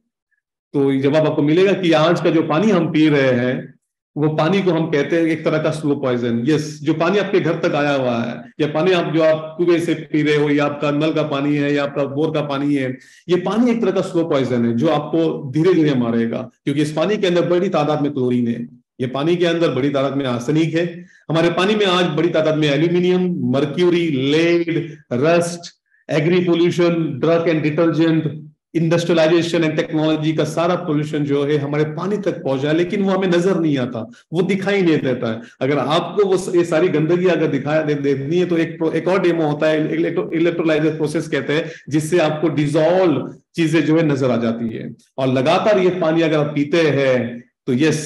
[SPEAKER 1] तो जवाब आपको मिलेगा कि आज का जो पानी हम पी रहे हैं, वो पानी को हम कहते हैं एक तरह का स्लो पॉइजन यस जो पानी आपके घर तक आया हुआ है, या पानी आप, जो आप कुएँ से पी रहे हो, या आपका नल का पानी है, या आपका बोर का पानी है, ये पानी एक तरह का स्लो पॉइजन है, जो आपको धीरे धीरे मारेगा, क्योंकि इस पानी के अंदर बड़ी तादाद में क्लोरीन है। ये पानी के अंदर बड़ी तादाद में आर्सेनिक है। हमारे पानी में आज बड़ी तादाद में aluminium, mercury, lead, rust, agri pollution, drug and detergent, industrialisation and technology का सारा पोल्यूशन जो है हमारे पानी तक पहुँचा है, लेकिन वो हमें नज़र नहीं आता, वो दिखाई नहीं देता है। अगर आपको वो ये सारी गंदगी अगर दिखाया दे देनी है तो एक एक और डेमो होता है इलेक्ट्रोलाइजर प्रोसेस कहते हैं, जिससे आपको डिजोल्व चीज़ें जो है नज़र आ जाती है। और लगातार ये पानी अगर आप पीते हैं तो यस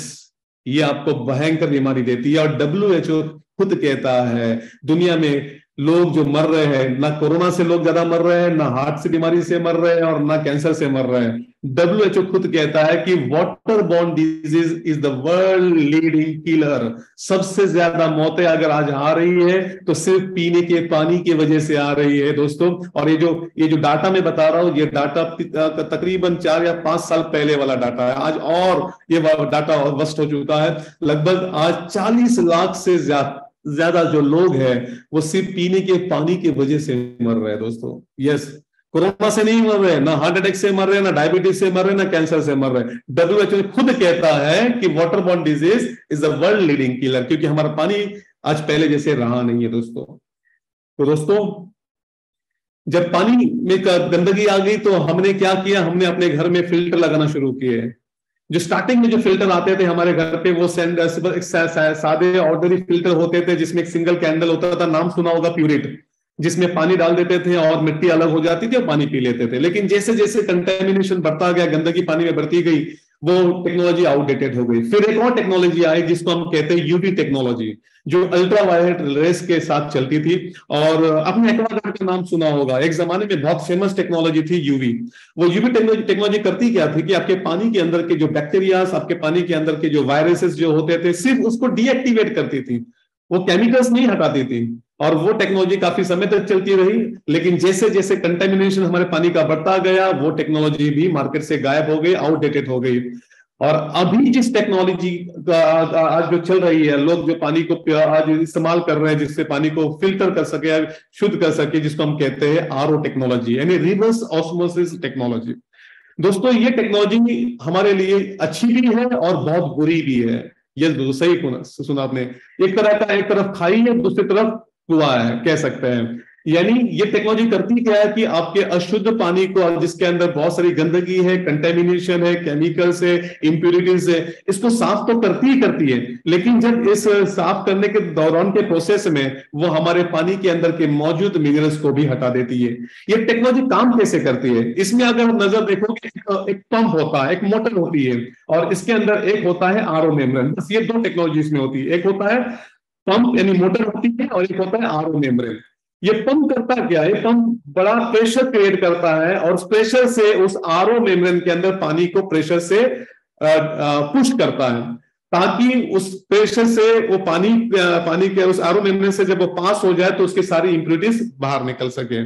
[SPEAKER 1] ये आपको भयंकर बीमारी देती है और डब्ल्यूएचओ खुद कहता है दुनिया में लोग जो मर रहे हैं, ना कोरोना से लोग ज़्यादा मर रहे हैं, ना हार्ट से बीमारी से मर रहे हैं और ना कैंसर से मर रहे हैं। डब्ल्यू एच ओ खुद कहता है कि water borne disease is the world leading killer सबसे ज़्यादा मौतें अगर आज आ रही है तो सिर्फ़ पीने के पानी की वजह से आ रही है दोस्तों। और ये जो ये जो डाटा मैं बता रहा हूँ, ये डाटा तकरीबन चार या पाँच साल पहले वाला डाटा है। आज और ये डाटा वस्ट हो चुका है। लगभग आज चालीस लाख से ज़्यादा ज़्यादा जो लोग हैं, वो सिर्फ़ पीने के पानी की वजह से मर रहे हैं दोस्तों। यस कोरोना से नहीं मर रहे, ना हार्ट अटैक से मर रहे, ना डायबिटीज़ से मर रहे, ना कैंसर से मर रहे। डब्ल्यू एच खुद कहता है कि water borne disease is the world leading killer क्योंकि हमारा पानी आज पहले जैसे रहा नहीं है दोस्तों। तो दोस्तों, जब पानी में गंदगी आ गई तो हमने क्या किया? हमने अपने घर में फ़िल्टर लगाना शुरू किए। जो स्टार्टिंग में जो फ़िल्टर आते थे हमारे घर पे, वो सादे ऑर्डरी फ़िल्टर होते थे, जिसमें एक सिंगल कैंडल होता था, नाम सुना होगा प्यूरिट जिसमें पानी डाल देते थे और मिट्टी अलग हो जाती थी और पानी पी लेते थे। लेकिन जैसे जैसे कंटेमिनेशन बढ़ता गया, गंदगी पानी में बढ़ती गई वो टेक्नोलॉजी आउटडेटेड हो गई। फिर एक और टेक्नोलॉजी आई जिसको हम कहते हैं यूवी टेक्नोलॉजी जो अल्ट्रा वायलेट रेस के साथ चलती थी। और अपने एक्वागार्ड का नाम सुना होगा। एक जमाने में बहुत फ़ेमस टेक्नोलॉजी थी यूवी वो यूवी टेक्नोलॉजी टेक्नोलॉजी करती क्या थी कि आपके पानी के अंदर के जो बैक्टीरिया आपके पानी के अंदर के जो वायरसेस जो होते थे, सिर्फ़ उसको डीएक्टिवेट करती थी। वो केमिकल्स नहीं हटाती थी। और वो टेक्नोलॉजी काफ़ी समय तक चलती रही, लेकिन जैसे जैसे कंटेमिनेशन हमारे पानी का बढ़ता गया, वो टेक्नोलॉजी भी मार्केट से गायब हो गई आउटडेटेड हो गई। और अभी जिस टेक्नोलॉजी का आज जो चल रही है, लोग जो पानी को आज इस्तेमाल कर रहे हैं, जिससे पानी को फ़िल्टर कर सके, शुद्ध कर सके, जिसको हम कहते हैं आरओ टेक्नोलॉजी यानी रिवर्स ऑस्मोसिस टेक्नोलॉजी दोस्तों, ये टेक्नोलॉजी हमारे लिए अच्छी भी है और बहुत बुरी भी है। ये सही सुना आपने। एक तरह का एक तरफ़ खाई है, दूसरी तरफ़ कुआ है, कह सकते हैं। यानी ये टेक्नोलॉजी करती क्या है कि आपके अशुद्ध पानी को, जिसके अंदर बहुत सारी गंदगी है कंटेमिनेशन है केमिकल्स है इंप्यूरिटीज है, इसको साफ़ तो करती ही करती है, लेकिन जब इस साफ़ करने के दौरान के प्रोसेस में वो हमारे पानी के अंदर के मौजूद मिनरल्स को भी हटा देती है। ये टेक्नोलॉजी काम कैसे करती है? इसमें अगर नज़र देखोगे एक पंप होता है, एक मोटर होती है, और इसके अंदर एक होता है आर ओ मेम्ब्रेन बस ये दो टेक्नोलॉजी इसमें होती है। एक होता है पंप, यानी मोटर होती है और एक होता है आर ओ मेम्ब्रेन। ये पंप करता क्या है? पंप बड़ा प्रेशर क्रिएट करता है और उस प्रेशर से उस आर ओ मेम्ब्रेन के अंदर पानी को प्रेशर से पुश करता है। ताकि उस प्रेशर से वो पानी पानी के उस आर मेम्ब्रेन से जब वो पास हो जाए तो उसके सारी इंप्यूरिटीज बाहर निकल सके।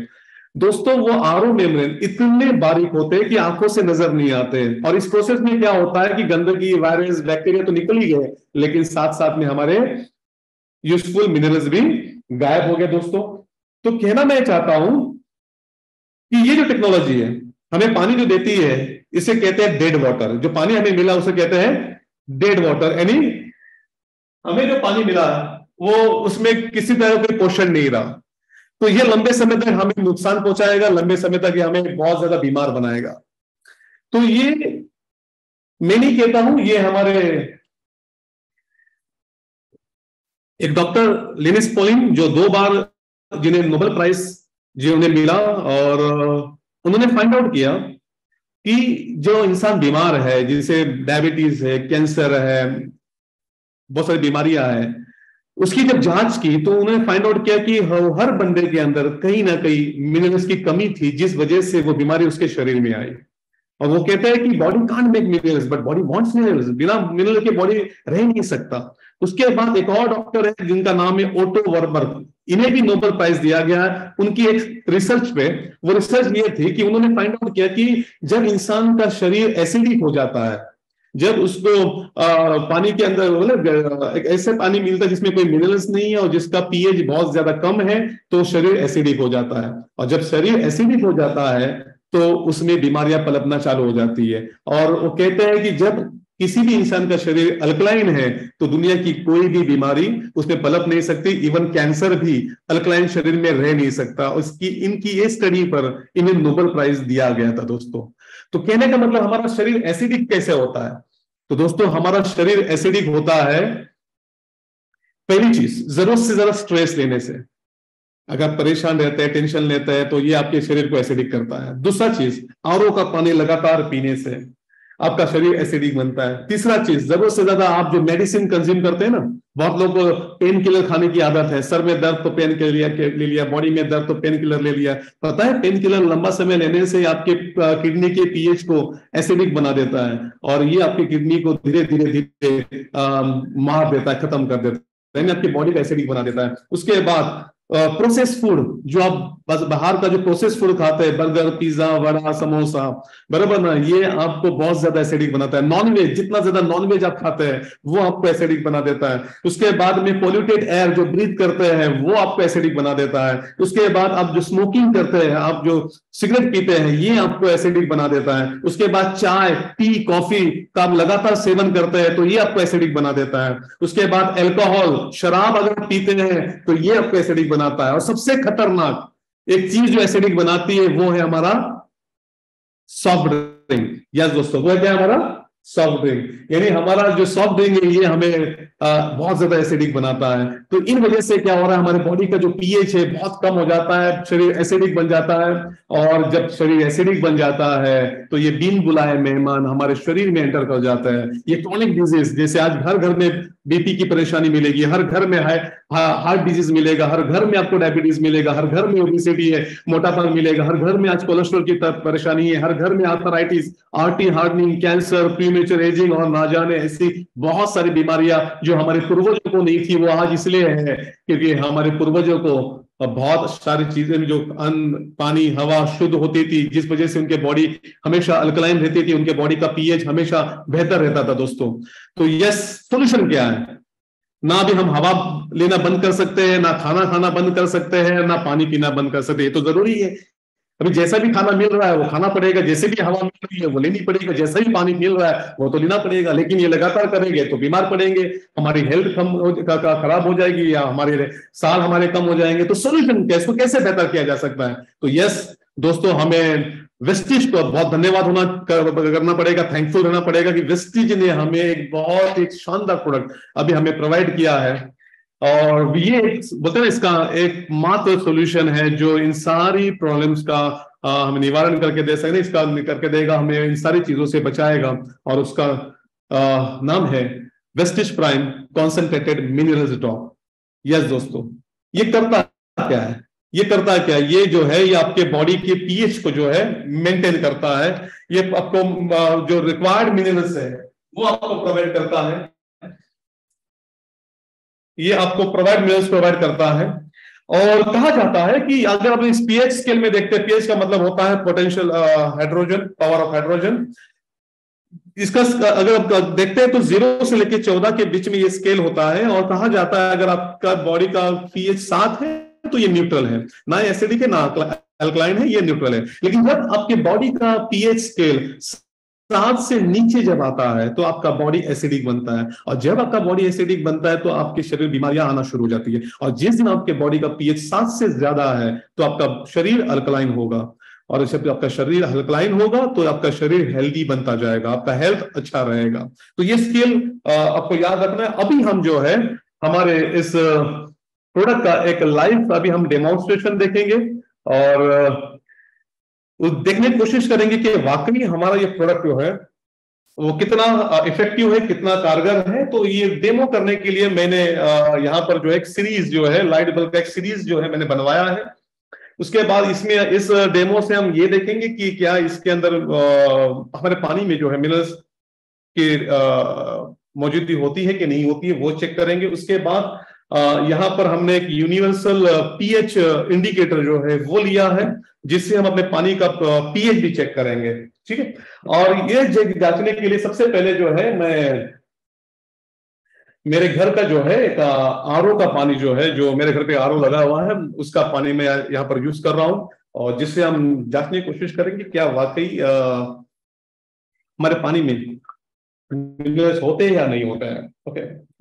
[SPEAKER 1] दोस्तों, वो आर मेम्ब्रेन इतने बारीक होते हैं कि आँखों से नज़र नहीं आते हैं। और इस प्रोसेस में क्या होता है कि गंदगी वायरस बैक्टीरिया तो निकल ही गए, लेकिन साथ साथ में हमारे यूजफुल मिनरल्स भी गायब हो गए दोस्तों। तो कहना मैं चाहता हूँ कि ये जो टेक्नोलॉजी है, हमें पानी जो देती है, इसे कहते हैं डेड वाटर जो पानी हमें मिला, उसे कहते हैं डेड वाटर यानी हमें जो पानी मिला, वो उसमें किसी तरह कोई पोषण नहीं रहा। तो ये लंबे समय तक हमें नुकसान पहुंचाएगा, लंबे समय तक ये हमें बहुत ज़्यादा बीमार बनाएगा। तो ये मैं नहीं कहता हूँ, ये हमारे एक डॉक्टर लिनिस पोलिन जो दो बार जिन्हें नोबेल प्राइज जी उन्हें मिला और उन्होंने फाइंड आउट किया कि जो इंसान बीमार है, जिसे डायबिटीज़ है कैंसर है, बहुत सारी बीमारियाँ हैं, उसकी जब जाँच की तो उन्होंने फाइंड आउट किया कि हर बंदे के अंदर कहीं ना कहीं मिनरल्स की कमी थी, जिस वजह से वो बीमारी उसके शरीर में आई। और वो कहते हैं कि body can't make minerals but body wants minerals बिना मिनरल के बॉडी रह नहीं सकता। उसके बाद एक और डॉक्टर है जिनका नाम है ओटो वर्बर इन्हें भी नोबेल प्राइज दिया गया है। उनकी एक रिसर्च पे वो रिसर्च ये थी कि उन्होंने फाइंड आउट किया कि जब इंसान का शरीर एसिडिक हो जाता है जब उसको आ, पानी के अंदर मतलब एक ऐसे पानी मिलता है जिसमें कोई मिनरल्स नहीं है और जिसका पीएच बहुत ज़्यादा कम है तो शरीर एसिडिक हो जाता है। और जब शरीर एसिडिक हो जाता है तो उसमें बीमारियाँ पलपना चालू हो जाती है। और वो कहते हैं कि जब किसी भी इंसान का शरीर अल्कलाइन है तो दुनिया की कोई भी बीमारी उसमें पलप नहीं सकती इवन कैंसर भी अल्कलाइन शरीर में रह नहीं सकता। उसकी, इनकी ये स्टडी पर इन्हें नोबेल प्राइज दिया गया था दोस्तों। तो कहने का मतलब हमारा शरीर एसिडिक कैसे होता है? तो दोस्तों, हमारा शरीर एसिडिक होता है पहली चीज़, ज़रूरत से ज़्यादा स्ट्रेस लेने से। अगर परेशान रहते हैं टेंशन लेते हैं तो ये आपके शरीर को एसिडिक करता है। दूसरा चीज़, आर का पानी लगातार पीने से। आपका शरीर एसिडिक बनता है। तीसरा चीज़, ज़रूरत से ज़्यादा आप जो मेडिसिन कंज्यूम करते हैं ना, बहुत लोग पेन किलर खाने की आदत है। सर में दर्द तो पेन किलर ले लिया बॉडी में दर्द तो पेन किलर ले लिया। पता है पेन किलर लंबा समय लेने से आपके किडनी के पीएच को एसिडिक बना देता है और ये आपकी किडनी को धीरे धीरे धीरे मार देता है, खत्म कर देता है। आपकी बॉडी को एसिडिक बना देता है। उसके बाद प्रोसेस फ़ूड जो आप बाहर का जो प्रोसेस फ़ूड खाते हैं बर्गर पिज्जा वड़ा, समोसा, बराबर ना, ये आपको बहुत ज़्यादा एसिडिक बनाता है। नॉन वेज जितना ज़्यादा नॉन वेज आप खाते हैं, वो आपको एसिडिक बना देता है। उसके बाद में पोल्यूटेड एयर जो ब्रीथ करते हैं, वो आपको एसिडिक बना देता है। उसके बाद आप जो स्मोकिंग करते हैं, आप जो सिगरेट पीते हैं, ये आपको एसिडिक बना देता है। उसके बाद चाय टी कॉफ़ी का आप लगातार सेवन करते हैं तो ये आपको एसिडिक बना देता है। उसके बाद एल्कोहल शराब अगर पीते हैं तो ये आपको एसिडिक बनाता है। और सबसे खतरनाक एक चीज़ जो एसिडिक बनाती है, वो है हमारा सॉफ्ट ड्रिंक यस दोस्तों, वो है क्या हमारा? सॉफ्ट ड्रिंक यानी हमारा जो सॉफ्ट ड्रिंक है ये हमें आ, बहुत ज़्यादा एसिडिक बनाता है। तो इन वजह से क्या हो रहा है हमारे बॉडी का जो पीएच है बहुत कम हो जाता है शरीर एसिडिक बन जाता है। और जब शरीर एसिडिक बन जाता है तो ये बिन बुलाए मेहमान हमारे शरीर में एंटर कर जाता है। ये क्रॉनिक डिज़ीज़ जैसे आज घर घर में बीपी की परेशानी मिलेगी हर घर में है हार्ट डिज़ीज़ मिलेगा हर घर में आपको डायबिटीज़ मिलेगा हर घर में ओबिसिटी है मोटापा मिलेगा हर घर में आज कोलेस्ट्रॉल की परेशानी है हर घर में arthritis artery hardening cancer premature ageing और ना जाने ऐसी बहुत सारी बीमारियाँ जो हमारे पूर्वजों को नहीं थी, वो आज इसलिए है क्योंकि हमारे पूर्वजों को बहुत सारी चीज़ें जो अन्न, पानी, हवा शुद्ध होती थी, जिस वजह से उनके बॉडी हमेशा अल्कलाइन रहती थी, उनके बॉडी का पीएच हमेशा बेहतर रहता था दोस्तों। तो यस सोल्यूशन क्या है? ना भी हम हवा लेना बंद कर सकते हैं, ना खाना खाना बंद कर सकते हैं, ना पानी पीना बंद कर सकते हैं तो ज़रूरी है। अभी जैसा भी खाना मिल रहा है वो खाना पड़ेगा जैसे भी हवा मिल रही है वो लेनी पड़ेगी जैसा भी पानी मिल रहा है वो तो लेना पड़ेगा लेकिन ये लगातार करेंगे तो बीमार पड़ेंगे हमारी हेल्थ कम खराब हो जाएगी या हमारे साल हमारे कम हो जाएँगे तो सोल्यूशन क्या इसको कैसे बेहतर किया जा सकता है? तो यस दोस्तों हमें वेस्टिज को बहुत धन्यवाद होना कर, करना पड़ेगा थैंकफुल रहना पड़ेगा कि वेस्टिज ने हमें एक बहुत एक शानदार प्रोडक्ट अभी हमें प्रोवाइड किया है। और ये बोलते हैं इसका एक मात्र सॉल्यूशन है जो इन सारी प्रॉब्लम्स का आ, हमें निवारण करके दे सकते इसका करके देगा हमें इन सारी चीज़ों से बचाएगा और उसका आ, नाम है Vestige prime concentrated minerals drop yes दोस्तों ये करता क्या है? ये करता क्या है? ये जो है ये आपके बॉडी के पीएच को जो है मेंटेन करता है। ये आपको जो रिक्वायर्ड मिनरल्स है वो आपको प्रोवाइड करता है। ये आपको प्रोवाइड मिनरल्स प्रोवाइड करता है। और कहा जाता है कि अगर आप इस पीएच स्केल में देखते हैं पीएच का मतलब होता है potential hydrogen power of hydrogen इसका अगर आप देखते हैं तो ज़ीरो से लेकर चौदह के बीच में ये स्केल होता है। और कहा जाता है अगर आपका बॉडी का पीएच सात है तो ये न्यूट्रल है। ना एसिडिक है, ना अल्कलाइन है, ये न्यूट्रल है। लेकिन जब आपके बॉडी का पीएच स्केल सात से नीचे जब आता है तो आपका बॉडी एसिडिक बनता है। और जब आपका बॉडी एसिडिक बनता है तो आपके शरीर बीमारियाँ आना शुरू हो जाती है। और जिस दिन आपके बॉडी का पीएच सात से ज़्यादा है तो आपका शरीर अल्कलाइन होगा। और जब आपका शरीर अल्कलाइन होगा तो आपका शरीर हेल्दी बनता जाएगा। आपका हेल्थ अच्छा रहेगा। तो ये स्किल आपको याद रखना है। अभी हम जो है, हमारे इस प्रोडक्ट का एक लाइव अभी हम डेमोन्स्ट्रेशन देखेंगे। और देखने की कोशिश करेंगे कि वाकई हमारा ये प्रोडक्ट जो है, वो कितना इफ़ेक्टिव है, कितना कारगर है? तो ये डेमो करने के लिए मैंने यहाँ पर जो एक सीरीज़ जो है लाइट बल्ब का एक सीरीज़ जो है मैंने बनवाया है। उसके बाद इसमें, इस डेमो से हम ये देखेंगे कि क्या इसके अंदर हमारे पानी में जो है मिनरल्स की मौजूदगी होती है कि नहीं होती है, वो चेक करेंगे। उसके बाद यहाँ पर हमने एक यूनिवर्सल पीएच इंडिकेटर जो है, वो लिया है, जिससे हम अपने पानी का पीएच भी चेक करेंगे। ठीक है? और ये जांचने के लिए सबसे पहले जो है, मैं, मेरे घर का जो है, एक आरओ का पानी जो है, जो मेरे घर पे आर लगा हुआ है, उसका पानी मैं यहाँ पर यूज़ कर रहा हूँ। और जिससे हम जांचने की कोशिश करेंगे, क्या वाकई हमारे पानी में होते हैं या नहीं होते हैं। ओके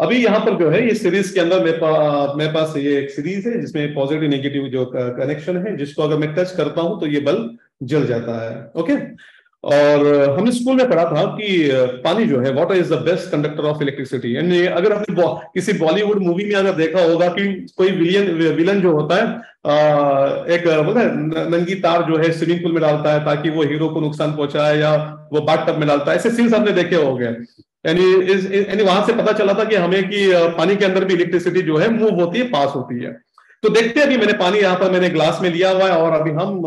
[SPEAKER 1] अभी यहाँ पर जो है, ये सीरीज़ के अंदर मेरे पास मेरे पास ये एक सीरीज़ है, जिसमें पॉजिटिव नेगेटिव जो कनेक्शन है, जिसको अगर मैं टच करता हूँ तो ये बल्ब जल जाता है ओके और हमने स्कूल में पढ़ा था कि पानी जो है water is the best conductor of electricity यानी अगर आपने किसी बॉलीवुड मूवी में अगर देखा होगा कि कोई विलियन विलन जो होता है एक, बोलते नंगी तार जो है स्विमिंग पूल में डालता है, ताकि वो हीरो को नुकसान पहुँचाए या वो बाट टब में डालता है। ऐसे सीन्स हमने देखे हो गए यानी यानी वहाँ से पता चला था कि हमें कि पानी के अंदर भी इलेक्ट्रिसिटी जो है मूव होती है, पास होती है। तो देखते हैं, अभी मैंने पानी यहाँ पर मैंने ग्लास में लिया हुआ है और अभी हम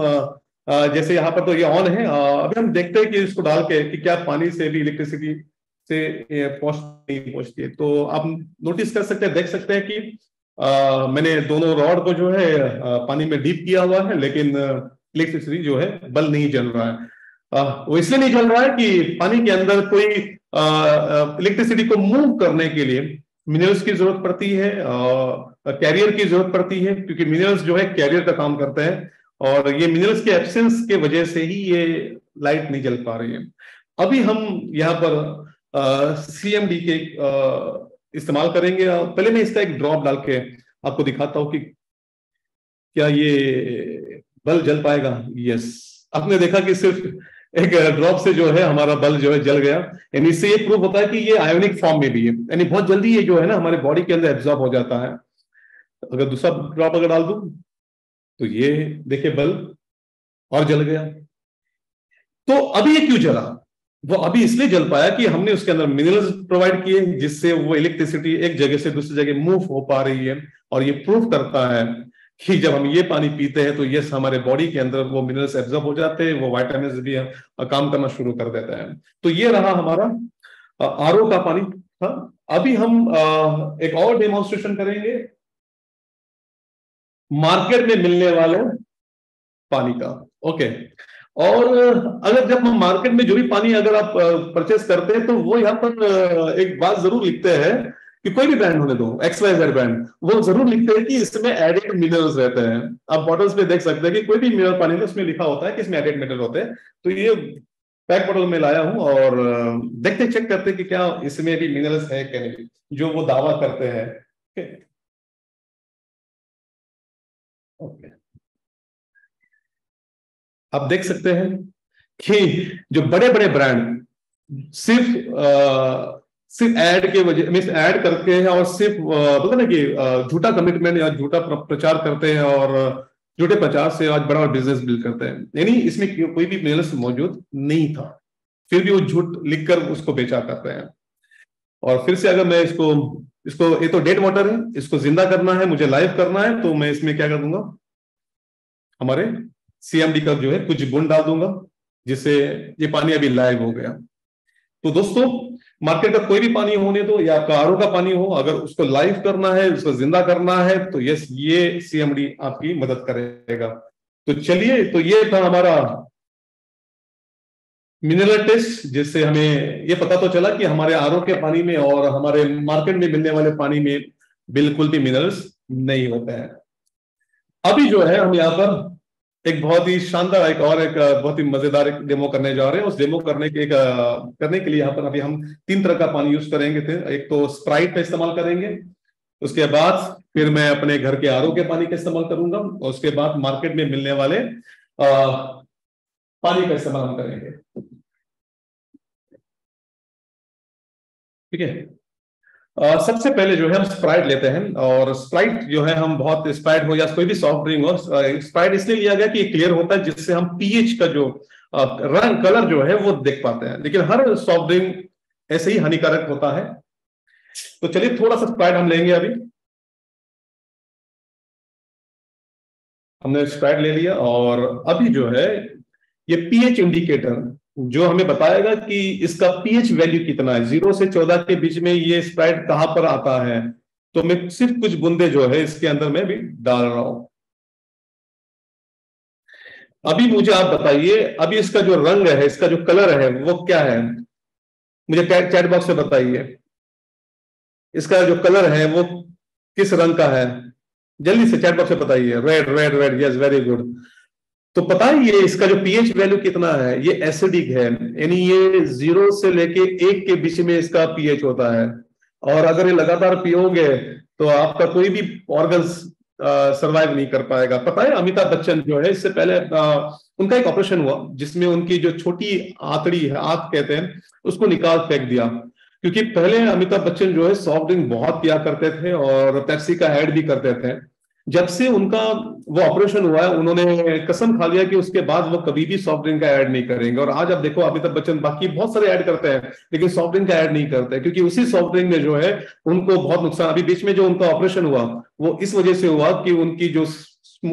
[SPEAKER 1] जैसे यहाँ पर तो ये ऑन है अभी हम देखते हैं कि इसको डाल के, कि क्या पानी से भी इलेक्ट्रिसिटी से पहुँच, नहीं पहुँचती है। तो आप नोटिस कर सकते हैं, देख सकते हैं कि मैंने दोनों रॉड को जो है पानी में डीप किया हुआ है, लेकिन इलेक्ट्रिसिटी जो है, बल नहीं जल रहा है। वो इसलिए नहीं जल रहा है कि पानी के अंदर कोई इलेक्ट्रिसिटी को मूव करने के लिए मिनरल्स की ज़रूरत पड़ती है कैरियर की ज़रूरत पड़ती है, क्योंकि मिनरल्स जो है कैरियर का काम करते हैं और ये मिनरल्स के एब्सेंस के वजह से ही ये लाइट नहीं जल पा रही है। अभी हम यहाँ पर सी एम डी के इस्तेमाल करेंगे। पहले मैं इसका एक ड्रॉप डाल के आपको दिखाता हूँ कि क्या ये बल्ब जल पाएगा। यस आपने देखा कि सिर्फ़ एक ड्रॉप से जो है हमारा बल्ब जो है जल गया। यानी इससे ये प्रूफ होता है कि ये आयोनिक फॉर्म में भी है। यानी बहुत जल्दी ये जो है ना हमारे बॉडी के अंदर एब्जॉर्ब हो जाता है। अगर दूसरा ड्रॉप अगर डाल दू तो ये देखिए बल्ब और जल गया। तो अभी ये क्यों जला? वो अभी इसलिए जल पाया कि हमने उसके अंदर मिनरल्स प्रोवाइड किए जिससे वो इलेक्ट्रिसिटी एक जगह से दूसरी जगह मूव हो पा रही है। और ये प्रूफ करता है कि जब हम ये पानी पीते हैं तो ये हमारे बॉडी के अंदर वो मिनरल्स एब्जॉर्ब हो जाते हैं, वो वाइटामिन भी काम करना शुरू कर देता है। तो ये रहा हमारा आरओ का पानी हाँ? अभी हम एक और डेमोन्स्ट्रेशन करेंगे। मार्केट में मिलने वाले पानी का ओके और अगर जब हम मार्केट में जो भी पानी अगर आप परचेस करते हैं तो वो यहाँ पर एक बात ज़रूर लिखते हैं कि कोई भी ब्रांड होने दो एक्स वाई जेड ब्रांड वो ज़रूर लिखते हैं कि इसमें एडेड मिनरल्स रहते हैं। आप बॉटल्स में देख सकते हैं कि कोई भी मिनरल पानी में उसमें लिखा होता है कि इसमें एडेड मिनरल होते हैं। तो ये पैक बॉटल में लाया हूँ और देखते चेक करते कि क्या इसमें भी मिनरल्स है क्या नहीं, जो वो दावा करते हैं। ओके आप देख सकते हैं कि जो बड़े बड़े ब्रांड सिर्फ़ सिर्फ़ ऐड के वजह मीन ऐड करके हैं और सिर्फ़ बोलते ना कि झूठा कमिटमेंट या झूठा प्रचार करते हैं और झूठे प्रचार से आज बड़ा बिज़नेस बिल्ड करते हैं। यानी इसमें कोई भी बिज़नेस मौजूद नहीं था। फिर भी वो झूठ लिखकर उसको बेचा करते हैं। और फिर से अगर मैं इसको इसको, ये तो डेड वाटर है, इसको ज़िंदा करना है, मुझे लाइव करना है तो मैं इसमें क्या कर दूँगा? हमारे सीएमडी का जो है, कुछ गुण डाल दूँगा, जिससे ये पानी अभी लाइव हो गया। तो दोस्तों मार्केट का कोई भी पानी होने दो या आर का पानी हो, अगर उसको लाइव करना है, उसको ज़िंदा करना है तो यस ये सीएमडी आपकी मदद करेगा। तो चलिए तो ये था हमारा मिनरल टेस्ट जिससे हमें ये पता तो चला कि हमारे आरओ के पानी में और हमारे मार्केट में मिलने वाले पानी में बिल्कुल भी मिनरल्स नहीं होते हैं। अभी जो है, हम यहाँ पर एक बहुत ही शानदार एक और एक बहुत ही मज़ेदार एक डेमो करने जा रहे हैं। उस डेमो करने के एक करने के लिए यहाँ पर अभी हम तीन तरह का पानी यूज़ करेंगे थे एक तो स्प्राइट का इस्तेमाल करेंगे उसके बाद फिर मैं अपने घर के आरओ के पानी का इस्तेमाल करूँगा और उसके बाद मार्केट में मिलने वाले आ, पानी का इस्तेमाल हम करेंगे। ठीक है? सबसे पहले जो है हम स्प्राइट लेते हैं और स्प्राइट जो है हम बहुत स्प्राइट हो या कोई भी सॉफ्ट ड्रिंक हो स्प्राइट इसलिए लिया गया कि क्लियर होता है जिससे हम पीएच का जो रंग कलर जो है वो देख पाते हैं। लेकिन हर सॉफ्ट ड्रिंक ऐसे ही हानिकारक होता है। तो चलिए थोड़ा सा स्प्राइट हम लेंगे अभी। हमने स्प्राइट ले लिया और अभी जो है ये पीएच इंडिकेटर जो हमें बताएगा कि इसका पीएच वैल्यू कितना है? ज़ीरो से चौदह के बीच में ये स्प्राइट कहाँ पर आता है? तो मैं सिर्फ़ कुछ बुंदे जो है इसके अंदर में भी डाल रहा हूँ। अभी मुझे आप बताइए, अभी इसका जो रंग है, इसका जो कलर है, वो क्या है? मुझे चैट बॉक्स में बताइए। इसका जो कलर है, वो किस रंग का है? जल्दी से चैट बॉक्स में बताइए। Red red red yes very good तो पता है ये इसका जो पीएच वैल्यू कितना है? ये एसिडिक है। यानी ये ज़ीरो से लेके एक के बीच में इसका पीएच होता है। और अगर ये लगातार पियोगे तो आपका कोई भी ऑर्गन सरवाइव नहीं कर पाएगा। पता है अमिताभ बच्चन जो है इससे पहले आ, उनका एक ऑपरेशन हुआ जिसमें उनकी जो छोटी आतड़ी है आत कहते हैं उसको निकाल फेंक दिया। क्योंकि पहले अमिताभ बच्चन जो है सॉफ्ट ड्रिंक बहुत पिया करते थे और पेप्सी का एड भी करते थे। जब से उनका वो ऑपरेशन हुआ है, उन्होंने कसम खा लिया कि उसके बाद वो कभी भी सॉफ्ट ड्रिंक का ऐड नहीं करेंगे। और आज आप देखो, अमिताभ बच्चन बाकी बहुत सारे ऐड करते हैं, लेकिन सॉफ्ट ड्रिंक का ऐड नहीं करते क्योंकि उसी सॉफ्ट ड्रिंक में जो है, उनको बहुत नुकसान अभी बीच में जो उनका ऑपरेशन हुआ, वो इस वजह से हुआ कि उनकी जो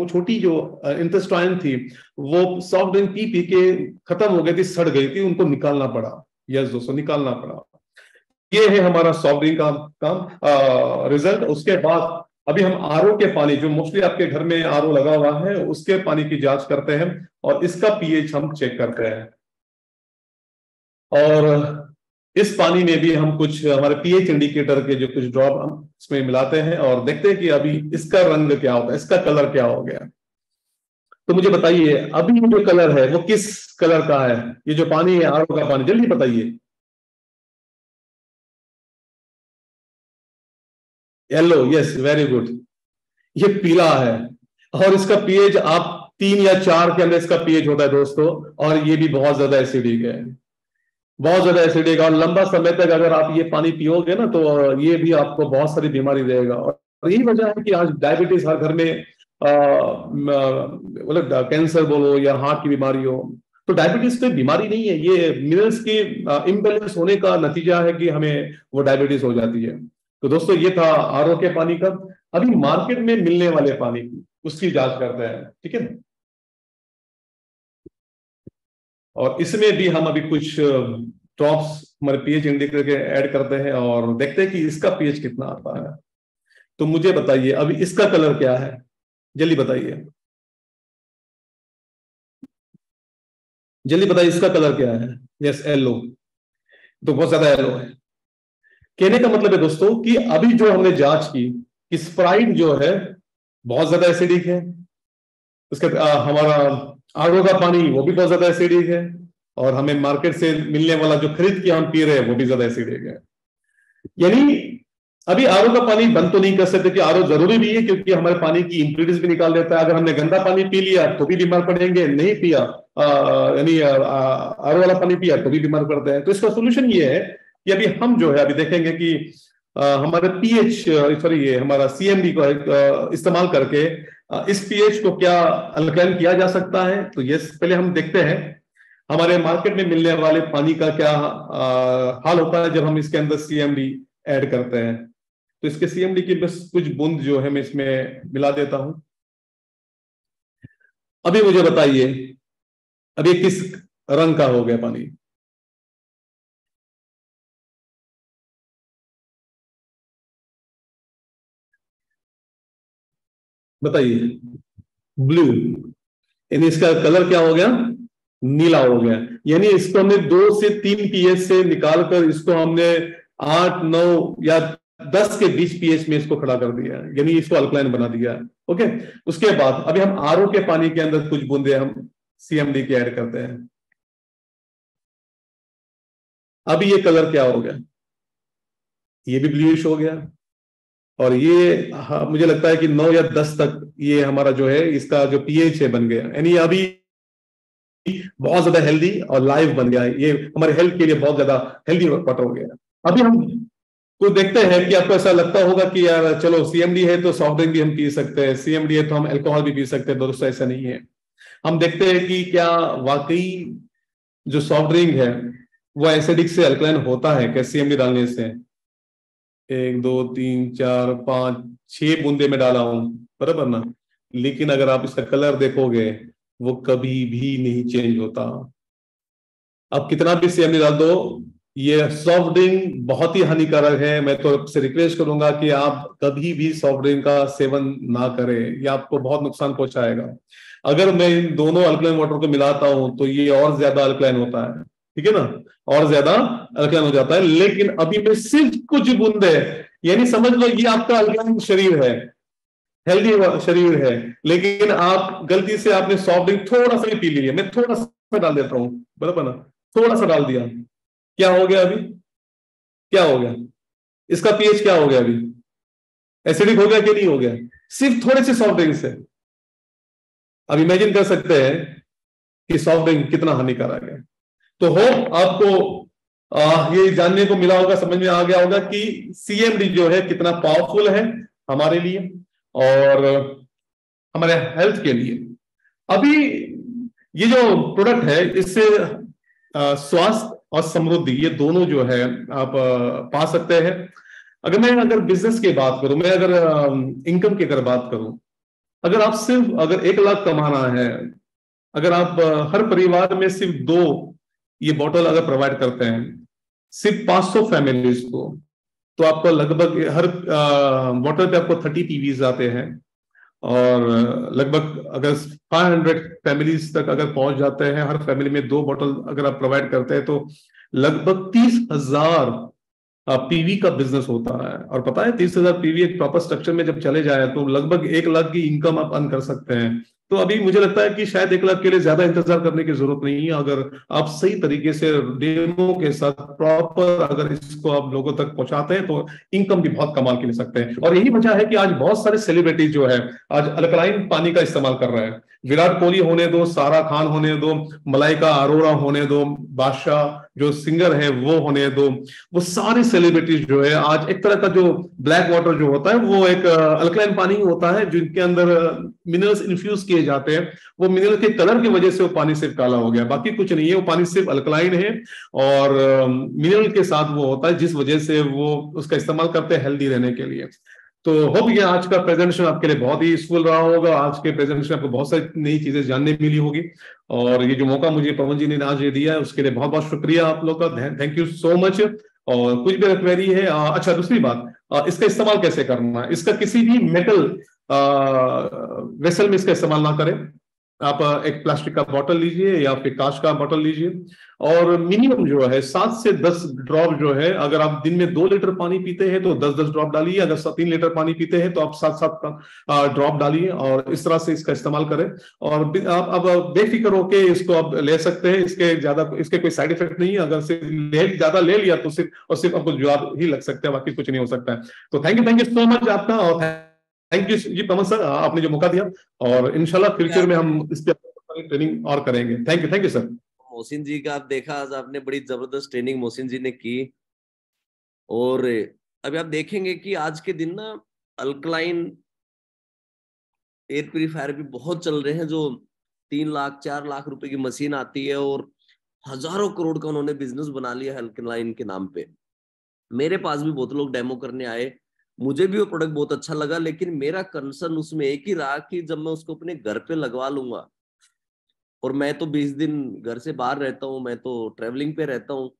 [SPEAKER 1] छोटी जो इंटेस्टाइन थी, वो सॉफ्ट ड्रिंक पी पी के खत्म हो गई थी, सड़ गई थी, उनको निकालना पड़ा। यस दोस्तों, निकालना पड़ा। ये है हमारा सॉफ्ट ड्रिंक का काम रिज़ल्ट उसके बाद अभी हम आरओ के पानी, जो मोस्टली आपके घर में आरओ लगा हुआ है, उसके पानी की जाँच करते हैं और इसका पीएच हम चेक करते हैं। और इस पानी में भी हम कुछ, हमारे पीएच इंडिकेटर के जो कुछ ड्रॉप हम इसमें मिलाते हैं और देखते हैं कि अभी इसका रंग क्या होता है, इसका कलर क्या हो गया। तो मुझे बताइए, अभी जो कलर है, वो किस कलर का है? ये जो पानी है, आरओ का पानी, जल्दी बताइए। येलो यस वेरी गुड ये पीला है। और इसका पीएच आप तीन या चार के अंदर इसका पीएच होता है दोस्तों, और ये भी बहुत ज़्यादा एसिडिक है। बहुत ज़्यादा एसिडिक और लंबा समय तक अगर आप ये पानी पियोगे ना तो ये भी आपको बहुत सारी बीमारी देगा और यही वजह है कि आज डायबिटीज़ हर घर में मतलब कैंसर बोलो या हार्ट की बीमारी हो तो डायबिटीज़ कोई बीमारी नहीं है। ये मिनरल्स की इम्बेलेंस होने का नतीजा है कि हमें वो डायबिटीज़ हो जाती है। तो दोस्तों, ये था आरओ के पानी का। अभी मार्केट में मिलने वाले पानी की, उसकी जाँच करते हैं, ठीक है? और इसमें भी हम अभी कुछ ड्रॉप्स हमारे पीएच इंडिकेटर के ऐड करते हैं और देखते हैं कि इसका पीएच कितना आता है। तो मुझे बताइए, अभी इसका कलर क्या है? जल्दी बताइए। जल्दी बताइए इसका कलर क्या है? यस येलो तो बहुत ज़्यादा येलो है। कहने का मतलब है दोस्तों कि अभी जो हमने जाँच की कि स्प्राइट जो है बहुत ज़्यादा एसिडिक है। उसके आ, हमारा आरओ का पानी वो भी बहुत ज़्यादा एसिडिक है और हमें मार्केट से मिलने वाला जो खरीद के हम पी रहे हैं वो भी ज़्यादा एसिडिक है। यानी अभी आरओ का पानी बंद तो नहीं कर सकते कि आरओ ज़रूरी भी है क्योंकि हमारे पानी की इंप्यूरिटीज भी निकाल देता है। अगर हमने गंदा पानी पी लिया तो भी बीमार पड़ेंगे नहीं पिया यानी आरओ वाला पानी पिया तो भी बीमार पड़ते हैं। तो इसका सोल्यूशन ये है कि अभी हम जो है अभी देखेंगे कि आ, हमारे पीएच सॉरी ये हमारा सीएमडी को इस्तेमाल करके इस पीएच को क्या अल्कलाइन किया जा सकता है? तो ये पहले हम देखते हैं हमारे मार्केट में मिलने वाले पानी का क्या आ, हाल होता है जब हम इसके अंदर सीएमडी ऐड करते हैं। तो इसके सीएमडी की बस कुछ बूंद जो है मैं इसमें मिला देता हूँ। अभी मुझे बताइए अभी किस रंग का हो गया पानी? बताइए। ब्लू यानी इसका कलर क्या हो गया? नीला हो गया। यानी इसको हमने दो से तीन पीएच से निकालकर इसको हमने आठ, नौ या दस के बीच पीएच में इसको खड़ा कर दिया। यानी इसको अल्कलाइन बना दिया। ओके उसके बाद अभी हम आरओ के पानी के अंदर कुछ बूंदे हम सीएमडी के ऐड करते हैं। अभी ये कलर क्या हो गया? ये भी ब्लूइश हो गया। और ये हाँ, मुझे लगता है कि नौ या दस तक ये हमारा जो है इसका जो पीएच है बन गया। यानी अभी बहुत ज़्यादा हेल्दी और लाइव बन गया है। ये हमारे हेल्थ के लिए बहुत ज़्यादा हेल्दी वाटर हो गया। अभी हम तो देखते हैं कि आपको ऐसा लगता होगा कि यार चलो सीएमडी है तो सॉफ्ट ड्रिंक भी हम पी सकते हैं सीएमडी है तो हम अल्कोहल भी पी सकते हैं। दोस्तों ऐसा नहीं है। हम देखते हैं कि क्या वाकई जो सॉफ्ट ड्रिंक है वो एसिडिक से अल्कलाइन होता है क्या सीएमडी डालने से? एक, दो, तीन, चार, पाँच, छह बूंदे में डाला हूँ, बराबर ना? लेकिन अगर आप इसका कलर देखोगे, वो कभी भी नहीं चेंज होता। अब कितना भी सीएमडी डाल दो, ये सॉफ्ट ड्रिंक बहुत ही हानिकारक है। मैं तो आपसे रिक्वेस्ट करूँगा कि आप कभी भी सॉफ्ट ड्रिंक का सेवन ना करें, ये आपको बहुत नुकसान पहुंचाएगा। अगर मैं इन दोनों अल्कलाइन वाटर को मिलाता हूँ तो ये और ज़्यादा अल्कलाइन होता है। ठीक है ना? और ज़्यादा अल्कलाइन हो जाता है। लेकिन अभी मैं सिर्फ़ कुछ बूंदे यानी समझ लो ये आपका अल्कलाइन शरीर है। हेल्दी शरीर है। लेकिन आप गलती से आपने सॉफ्ट ड्रिंक थोड़ा सा ही पी लिया। मैं थोड़ा सा डाल देता हूँ। बराबर ना? थोड़ा सा डाल दिया। क्या हो गया अभी? क्या हो गया? इसका पीएच क्या हो गया अभी? एसिडिक हो गया कि नहीं हो गया? सिर्फ़ थोड़े से सॉफ्ट ड्रिंक से अब इमेजिन कर सकते हैं कि सॉफ्ट ड्रिंक कितना हानिकारक है। तो हो आपको आ, ये जानने को मिला होगा समझ में आ गया होगा कि सीएमडी जो है कितना पावरफुल है हमारे लिए और हमारे हेल्थ के लिए। अभी ये जो प्रोडक्ट है इससे स्वास्थ्य और समृद्धि ये दोनों जो है आप पा सकते हैं। अगर मैं अगर बिज़नेस की बात करूँ मैं अगर इनकम की अगर बात करूँ अगर आप सिर्फ़ अगर एक लाख कमाना है अगर आप हर परिवार में सिर्फ़ दो ये बॉटल अगर प्रोवाइड करते हैं, सिर्फ़ 500 फैमिलीज़ को तो आपको लगभग हर बॉटल पे आपको थर्टी पीवीज आते हैं। और लगभग अगर 500 फैमिलीज़ तक अगर पहुँच जाते हैं, हर फैमिली में दो बोतल अगर आप प्रोवाइड करते हैं तो लगभग तीस हज़ार पीवी का बिज़नेस होता है। और पता है, तीस हज़ार पीवी एक प्रॉपर स्ट्रक्चर में जब चले जाए तो लगभग एक लाख की इनकम आप अर्न कर सकते हैं। तो अभी मुझे लगता है कि शायद एक लाख के लिए ज़्यादा इंतज़ार करने की ज़रूरत नहीं है। अगर आप सही तरीके से डेमो के साथ प्रॉपर अगर इसको आप लोगों तक पहुंचाते हैं तो इनकम भी बहुत कमाल के ले सकते हैं। और यही वजह है कि आज बहुत सारे सेलिब्रिटीज जो है, आज अल्कलाइन पानी का इस्तेमाल कर रहे हैं। विराट कोहली होने दो, सारा खान होने दो, मलाइका अरोरा होने दो, बादशाह जो सिंगर है, वो होने दो वो सारे सेलिब्रिटीज जो है, आज एक तरह का जो ब्लैक वाटर जो होता है, वो एक अल्कलाइन पानी होता है, जिनके अंदर मिनरल्स इन्फ्यूज किए जाते हैं। वो मिनरल के कलर की वजह से वो पानी सिर्फ़ काला हो गया, बाकी कुछ नहीं है, वो पानी सिर्फ़ अल्कलाइन है और मिनरल के साथ वो होता है, जिस वजह से वो उसका इस्तेमाल करते हैं हेल्दी रहने के लिए। तो होप ये आज का प्रेजेंटेशन आपके लिए बहुत ही यूजफुल रहा होगा। आज के प्रेजेंटेशन में आपको बहुत सारी नई चीज़ें जानने मिली होगी। और ये जो मौका मुझे पवन जी ने आज ये दिया है, उसके लिए बहुत बहुत शुक्रिया आप लोग का। थैंक यू सो मच और कुछ भी क्वेरी है अच्छा दूसरी बात इसका इस्तेमाल कैसे करना है? इसका किसी भी मेटल वेसल में इसका इस्तेमाल ना करें। आप एक प्लास्टिक का बॉटल लीजिए या फिर कांच का बॉटल लीजिए। और मिनिमम जो है, सात से दस ड्रॉप जो है, अगर आप दिन में दो लीटर पानी पीते हैं तो दस दस ड्रॉप डालिए। अगर तीन लीटर पानी पीते हैं तो आप सात सात ड्रॉप डालिए और इस तरह से इसका इस्तेमाल करें। और आप, अब बेफिक्र होके इसको आप ले सकते हैं। इसके ज़्यादा, इसके कोई साइड इफ़ेक्ट नहीं है। अगर सिर्फ़ ज़्यादा ले लिया तो सिर्फ़ और सिर्फ़ आपको जवाब ही लग सकता है, बाकी कुछ नहीं हो सकता है। तो thank you thank you so much आपका और thank you ji Pawan sir, आपने जो मौका दिया। और इनशाला फ्यूचर में हम इस पर ट्रेनिंग और करेंगे। Thank you thank you sir
[SPEAKER 3] Mohsin ji का आप देखा, आज आपने बड़ी ज़बरदस्त ट्रेनिंग मोहसिन जी ने की। और अभी आप देखेंगे कि आज के दिन ना अल्कलाइन एयर प्यूरिफायर भी बहुत चल रहे हैं, जो तीन लाख, चार लाख रुपए की मशीन आती है और हज़ारों करोड़ का उन्होंने बिज़नेस बना लिया है अल्कलाइन के नाम पे। मेरे पास भी बहुत लोग डेमो करने आए, मुझे भी वो प्रोडक्ट बहुत अच्छा लगा, लेकिन मेरा कंसर्न उसमें एक ही रहा कि जब मैं उसको अपने घर पे लगवा लूँगा और मैं तो बीस दिन घर से बाहर रहता हूँ, मैं तो ट्रेवलिंग पे रहता हूँ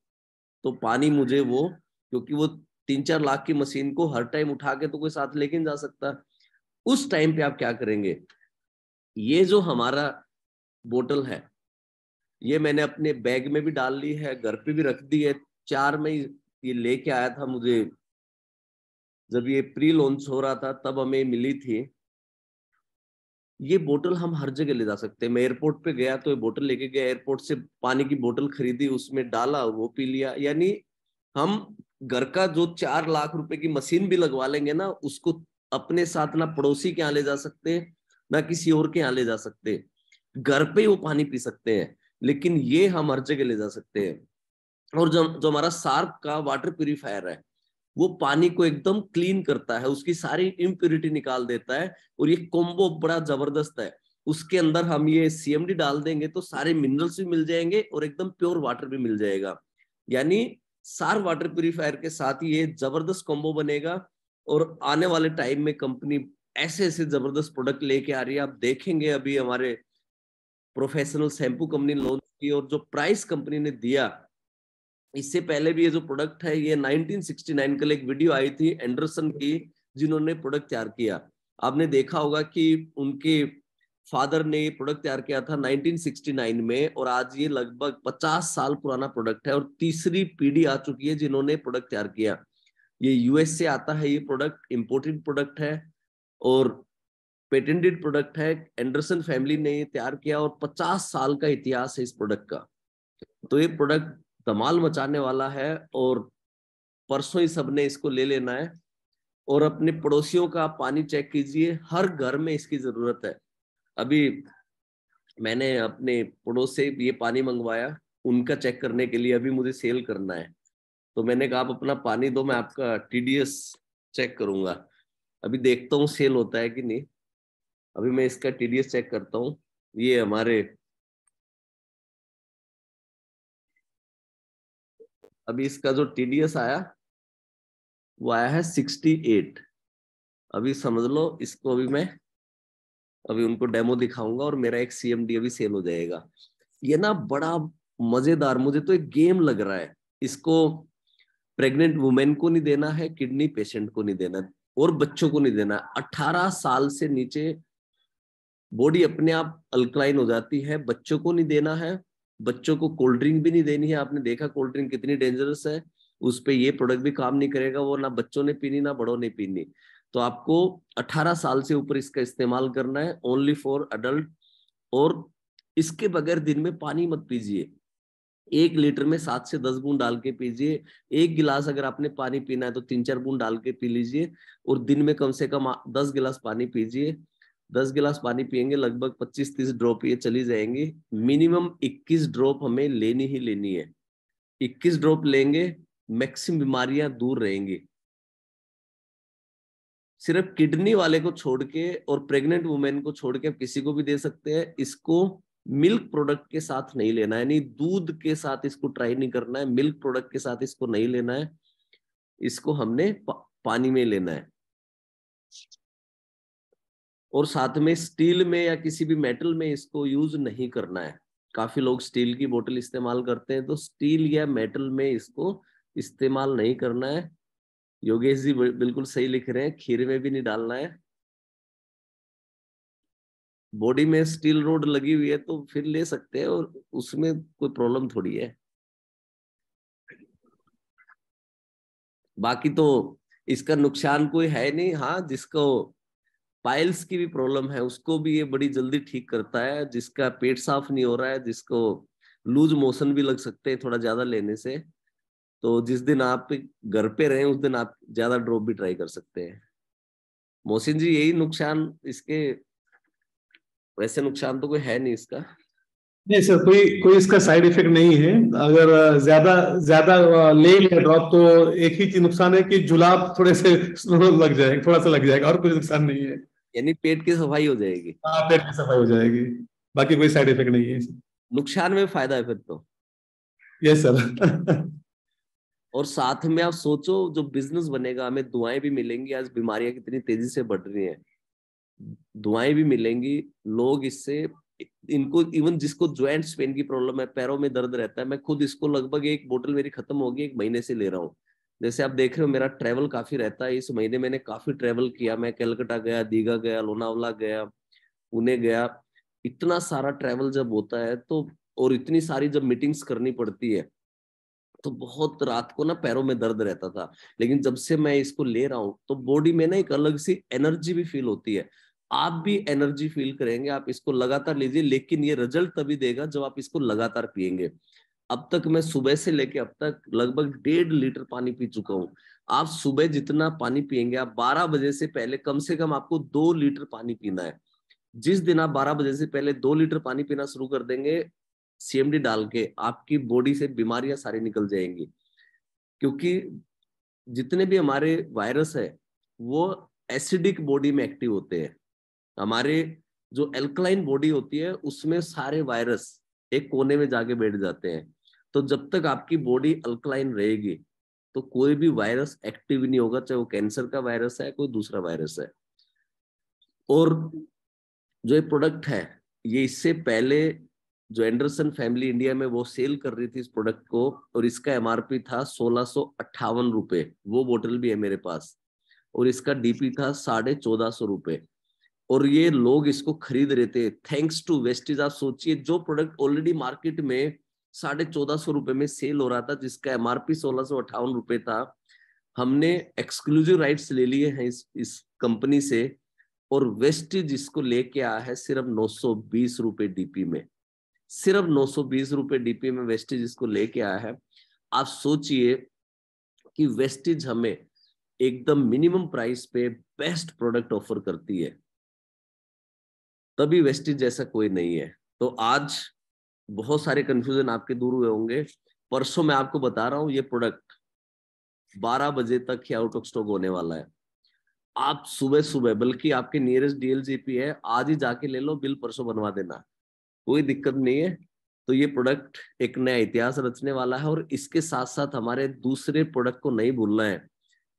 [SPEAKER 3] तो पानी मुझे वो, क्योंकि वो तीन चार लाख की मशीन को हर टाइम उठा के तो कोई साथ लेके जा सकता। उस टाइम पे आप क्या करेंगे? ये जो हमारा बोतल है, ये मैंने अपने बैग में भी डाल ली है, घर पे भी रख दी है। चार में ये लेके आया था मुझे। जब ये प्री लॉन्च हो रहा था, तब हमें मिली थी ये बोतल हम हर जगह ले जा सकते हैं। मैं एयरपोर्ट पे गया तो ये बोतल लेके गया एयरपोर्ट से पानी की बोतल खरीदी उसमें डाला वो पी लिया। यानी हम घर का जो चार लाख रुपए की मशीन भी लगवा लेंगे ना उसको अपने साथ ना पड़ोसी के यहाँ ले जा सकते ना किसी और के यहाँ ले जा सकते घर पे ही वो पानी पी सकते हैं लेकिन ये हम हर जगह ले जा सकते हैं। और जो जो हमारा सार्क का वाटर प्यूरिफायर है वो पानी को एकदम क्लीन करता है, उसकी सारी इम्प्योरिटी निकाल देता है और ये कॉम्बो बड़ा ज़बरदस्त है। उसके अंदर हम ये सीएमडी डाल देंगे तो सारे मिनरल्स भी मिल जाएँगे और एकदम प्योर वाटर भी मिल जाएगा। यानी सार वाटर प्यूरिफायर के साथ ये ज़बरदस्त कॉम्बो बनेगा और आने वाले टाइम में कंपनी ऐसे ऐसे ज़बरदस्त प्रोडक्ट लेके आ रही है। आप देखेंगे अभी हमारे प्रोफेशनल शैम्पू कंपनी लॉन्च की और जो प्राइस कंपनी ने दिया इससे पहले भी ये जो प्रोडक्ट है, ये 1969 कल एक वीडियो आई थी एंडरसन की, जिन्होंने प्रोडक्ट तैयार किया। आपने देखा होगा कि उनके फादर ने ये प्रोडक्ट तैयार किया था 1969 में, और आज ये लगभग 50 साल पुराना प्रोडक्ट है, और तीसरी पीढ़ी आ चुकी है जिन्होंने प्रोडक्ट तैयार किया। ये यूएस से आता है, ये प्रोडक्ट इम्पोर्टेड प्रोडक्ट है, और पेटेंटेड प्रोडक्ट है। एंडरसन फैमिली ने ये तैयार किया, और 50 साल का इतिहास है इस प्रोडक्ट का। तो ये प्रोडक्ट धमाल मचाने वाला है और परसों ही सबने इसको ले लेना है। और अपने पड़ोसियों का पानी चेक कीजिए, हर घर में इसकी ज़रूरत है। अभी मैंने अपने पड़ोस से ये पानी मंगवाया, उनका चेक करने के लिए अभी मुझे सेल करना है। तो मैंने कहा, आप अपना पानी दो, मैं आपका टीडीएस चेक करूँगा। अभी देखता हूँ सेल होता है कि नहीं। अभी मैं इसका टीडीएस चेक करता हूँ। ये हमारे अभी इसका जो टीडीएस आया, वो आया है सिक्सटी एट अभी समझ लो, इसको अभी मैं, अभी उनको डेमो दिखाऊँगा और मेरा एक सीएमडी अभी सेल हो जाएगा। ये ना बड़ा मज़ेदार, मुझे तो एक गेम लग रहा है। इसको प्रेग्नेंट वुमेन को नहीं देना है किडनी पेशेंट को नहीं देना और बच्चों को नहीं देना अठारह साल से नीचे बॉडी अपने आप अल्कलाइन हो जाती है, बच्चों को नहीं देना है बच्चों को कोल्ड ड्रिंक भी नहीं देनी है। आपने देखा कोल्ड ड्रिंक कितनी डेंजरस है? उस पर ये प्रोडक्ट भी काम नहीं करेगा, वो ना बच्चों ने पीनी, ना बड़ों ने पीनी। तो आपको 18 साल से ऊपर इसका इस्तेमाल करना है ओनली फॉर अडल्ट और इसके बगैर दिन में पानी मत पीजिए। एक लीटर में सात से दस बूंद डाल के पीजिए। एक गिलास अगर आपने पानी पीना है तो तीन चार बूंद डाल के पी लीजिए। और दिन में कम से कम दस गिलास पानी पीजिए। दस गिलास पानी पियेंगे लगभग पच्चीस तीस ड्रॉप ये चली जाएँगी। मिनिमम इक्कीस ड्रॉप हमें लेनी ही लेनी है। इक्कीस ड्रॉप लेंगे मैक्सिमम बीमारियाँ दूर रहेंगी। सिर्फ़ किडनी वाले को छोड़ के और प्रेग्नेंट वुमेन को छोड़ के किसी को भी दे सकते हैं। इसको मिल्क प्रोडक्ट के साथ नहीं लेना है यानी दूध के साथ इसको ट्राई नहीं करना है मिल्क प्रोडक्ट के साथ इसको नहीं लेना है। इसको हमने पा, पानी में लेना है। और साथ में स्टील में या किसी भी मेटल में इसको यूज़ नहीं करना है। काफ़ी लोग स्टील की बोतल इस्तेमाल करते हैं तो स्टील या मेटल में इसको इस्तेमाल नहीं करना है। योगेश जी बिल्कुल सही लिख रहे हैं, खीर में भी नहीं डालना है। बॉडी में स्टील रोड लगी हुई है तो फिर ले सकते हैं और उसमें कोई प्रॉब्लम थोड़ी है। बाकी तो इसका नुकसान कोई है नहीं। हाँ जिसको पाइल्स की भी प्रॉब्लम है, उसको भी ये बड़ी जल्दी ठीक करता है, जिसका पेट साफ़ नहीं हो रहा है, जिसको लूज मोशन भी लग सकते हैं थोड़ा ज़्यादा लेने से। तो जिस दिन आप घर पे रहे, उस दिन आप ज़्यादा ड्रॉप भी ट्राई कर सकते हैं। मोहसिन जी, यही नुकसान इसके, वैसे नुकसान तो कोई है नहीं इसका।
[SPEAKER 1] नहीं सर, कोई कोई इसका साइड इफ़ेक्ट नहीं है। अगर ज़्यादा ज़्यादा ले लिया ड्रॉप तो एक ही चीज़ नुकसान है कि जुलाब थोड़े से लग जाएगा थोड़ा सा लग जाएगा, और कोई नुकसान नहीं है।
[SPEAKER 3] यानी पेट की सफ़ाई हो जाएगी।
[SPEAKER 1] हाँ पेट की सफ़ाई हो जाएगी। बाकी कोई साइड इफ़ेक्ट नहीं है।
[SPEAKER 3] नुकसान में फ़ायदा है फिर तो।
[SPEAKER 1] यस सर
[SPEAKER 3] और साथ में आप सोचो जो बिज़नेस बनेगा हमें दुआएँ भी मिलेंगी आज बीमारियाँ कितनी तेज़ी से बढ़ रही हैं। दुआएँ भी मिलेंगी लोग इससे इनको इवन जिसको ज्वाइंट पेन की प्रॉब्लम है पैरों में दर्द रहता है मैं खुद इसको लगभग एक बोतल मेरी खत्म होगी एक महीने से ले रहा हूँ। जैसे आप देख रहे हो, मेरा ट्रेवल काफ़ी रहता है। इस महीने मैंने काफ़ी ट्रेवल किया। मैं कलकत्ता गया, दीघा गया, लोनावला गया, पुणे गया। इतना सारा ट्रेवल जब होता है तो और इतनी सारी जब मीटिंग्स करनी पड़ती है तो बहुत रात को ना पैरों में दर्द रहता था। लेकिन जब से मैं इसको ले रहा हूँ तो बॉडी में ना एक अलग सी एनर्जी भी फील होती है। आप भी एनर्जी फील करेंगे, आप इसको लगातार लीजिए, लेकिन ये रिज़ल्ट तभी देगा जब आप इसको लगातार पियेंगे। अब तक मैं सुबह से लेके अब तक लगभग डेढ़ लीटर पानी पी चुका हूँ। आप सुबह जितना पानी पियेंगे, आप 12 बजे से पहले कम से कम आपको दो लीटर पानी पीना है। जिस दिन आप 12 बजे से पहले दो लीटर पानी पीना शुरू कर देंगे सीएमडी डाल के आपकी बॉडी से बीमारियाँ सारी निकल जाएँगी। क्योंकि जितने भी हमारे वायरस है, वो एसिडिक बॉडी में एक्टिव होते हैं। हमारे जो एल्कलाइन बॉडी होती है, उसमें सारे वायरस एक कोने में जाके बैठ जाते हैं। तो जब तक आपकी बॉडी अल्कलाइन रहेगी तो कोई भी वायरस एक्टिव नहीं होगा, चाहे वो कैंसर का वायरस है, कोई दूसरा वायरस है। और जो ये प्रोडक्ट है, ये इससे पहले जो एंडरसन फैमिली इंडिया में वो सेल कर रही थी इस प्रोडक्ट को, और इसका एमआरपी था सोलह सो रुपए। वो बोतल भी है मेरे पास। और इसका डीपी था साढ़े चौदह सौ रुपए। और ये लोग इसको खरीद रहे थे। थैंक्स टू वेस्टिज आप सोचिए, जो प्रोडक्ट ऑलरेडी मार्केट में साढ़े चौदह सौ रुपए में सेल हो रहा था, जिसका एमआरपी सोलह सौ अट्ठावन रुपए था। हमने एक्सक्लूसिव राइट्स ले लिए हैं इस इस कंपनी से, और वेस्टिज इसको लेके आया है सिर्फ़ नौ सौ बीस रुपए डीपी में। सिर्फ़ नौ सौ बीस रुपए डीपी में वेस्टिज इसको लेके आया है। आप सोचिए कि वेस्टिज हमें एकदम मिनिमम प्राइस पे बेस्ट प्रोडक्ट ऑफ़र करती है। तभी वेस्टिज जैसा कोई नहीं है। तो आज बहुत सारे कंफ्यूजन आपके दूर हुए होंगे। परसों मैं आपको बता रहा हूँ, ये प्रोडक्ट 12 बजे तक ही आउट ऑफ़ स्टॉक होने वाला है। आप सुबह सुबह बल्कि आपके नियरेस्ट डीएलजीपी है, आज ही जाके ले लो, बिल परसों बनवा देना। कोई दिक्कत नहीं है। तो ये प्रोडक्ट एक नया इतिहास रचने वाला है और इसके साथ साथ हमारे दूसरे प्रोडक्ट को नहीं भूलना है।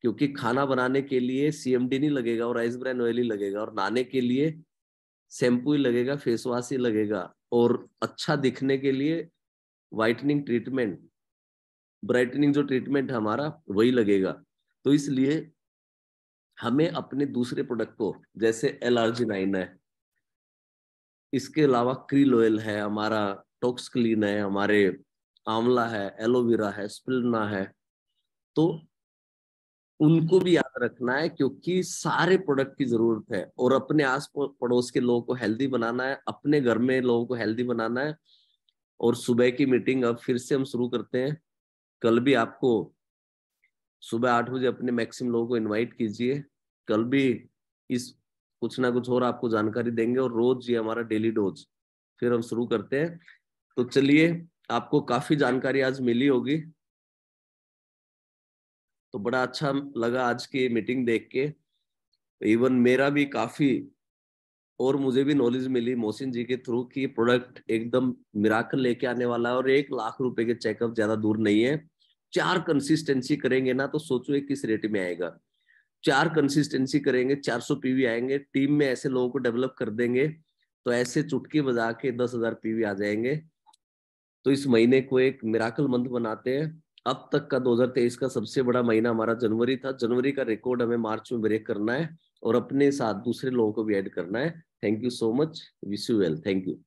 [SPEAKER 3] क्योंकि खाना बनाने के लिए सीएमडी नहीं लगेगा और राइस ब्राइन ऑयल ही लगेगा और नहाने के लिए शैम्पू ही लगेगा फेस वॉश ही लगेगा। और अच्छा दिखने के लिए वाइटनिंग ट्रीटमेंट ब्राइटनिंग जो ट्रीटमेंट हमारा, वही लगेगा। तो इसलिए हमें अपने दूसरे प्रोडक्ट को, जैसे एल आर नाइन है, इसके अलावा क्रील ऑयल है, हमारा टॉक्स क्लीन है, हमारे आंवला है एलोवेरा है स्पिलना है तो उनको भी याद रखना है क्योंकि सारे प्रोडक्ट की ज़रूरत है और अपने आस पड़ोस के लोगों को हेल्दी बनाना है, अपने घर में लोगों को हेल्दी बनाना है और सुबह की मीटिंग अब फिर से हम शुरू करते हैं। कल भी आपको सुबह आठ बजे अपने मैक्सिमम लोगों को इनवाइट कीजिए। कल भी इस कुछ ना कुछ और आपको जानकारी देंगे और रोज ये हमारा डेली डोज फिर हम शुरू करते हैं। तो चलिए, आपको काफ़ी जानकारी आज मिली होगी। तो बड़ा अच्छा लगा आज की मीटिंग देख के। इवन मेरा भी काफ़ी और मुझे भी नॉलेज मिली मोहसिन जी के थ्रू कि प्रोडक्ट एकदम मिराकल लेके आने वाला है और एक लाख रुपए के चेकअप ज़्यादा दूर नहीं है। चार कंसिस्टेंसी करेंगे ना तो सोचो एक किस रेट में आएगा। चार कंसिस्टेंसी करेंगे 400 पीवी आएँगे टीम में ऐसे लोगों को डेवलप कर देंगे तो ऐसे चुटकी बजा के दस हज़ार पीवी आ जाएँगे। तो इस महीने को एक मिराकल मंथ बनाते हैं। अब तक का 2023 का सबसे बड़ा महीना हमारा जनवरी था। जनवरी का रिकॉर्ड हमें मार्च में ब्रेक करना है और अपने साथ दूसरे लोगों को भी ऐड करना है। Thank you so much wish you well thank you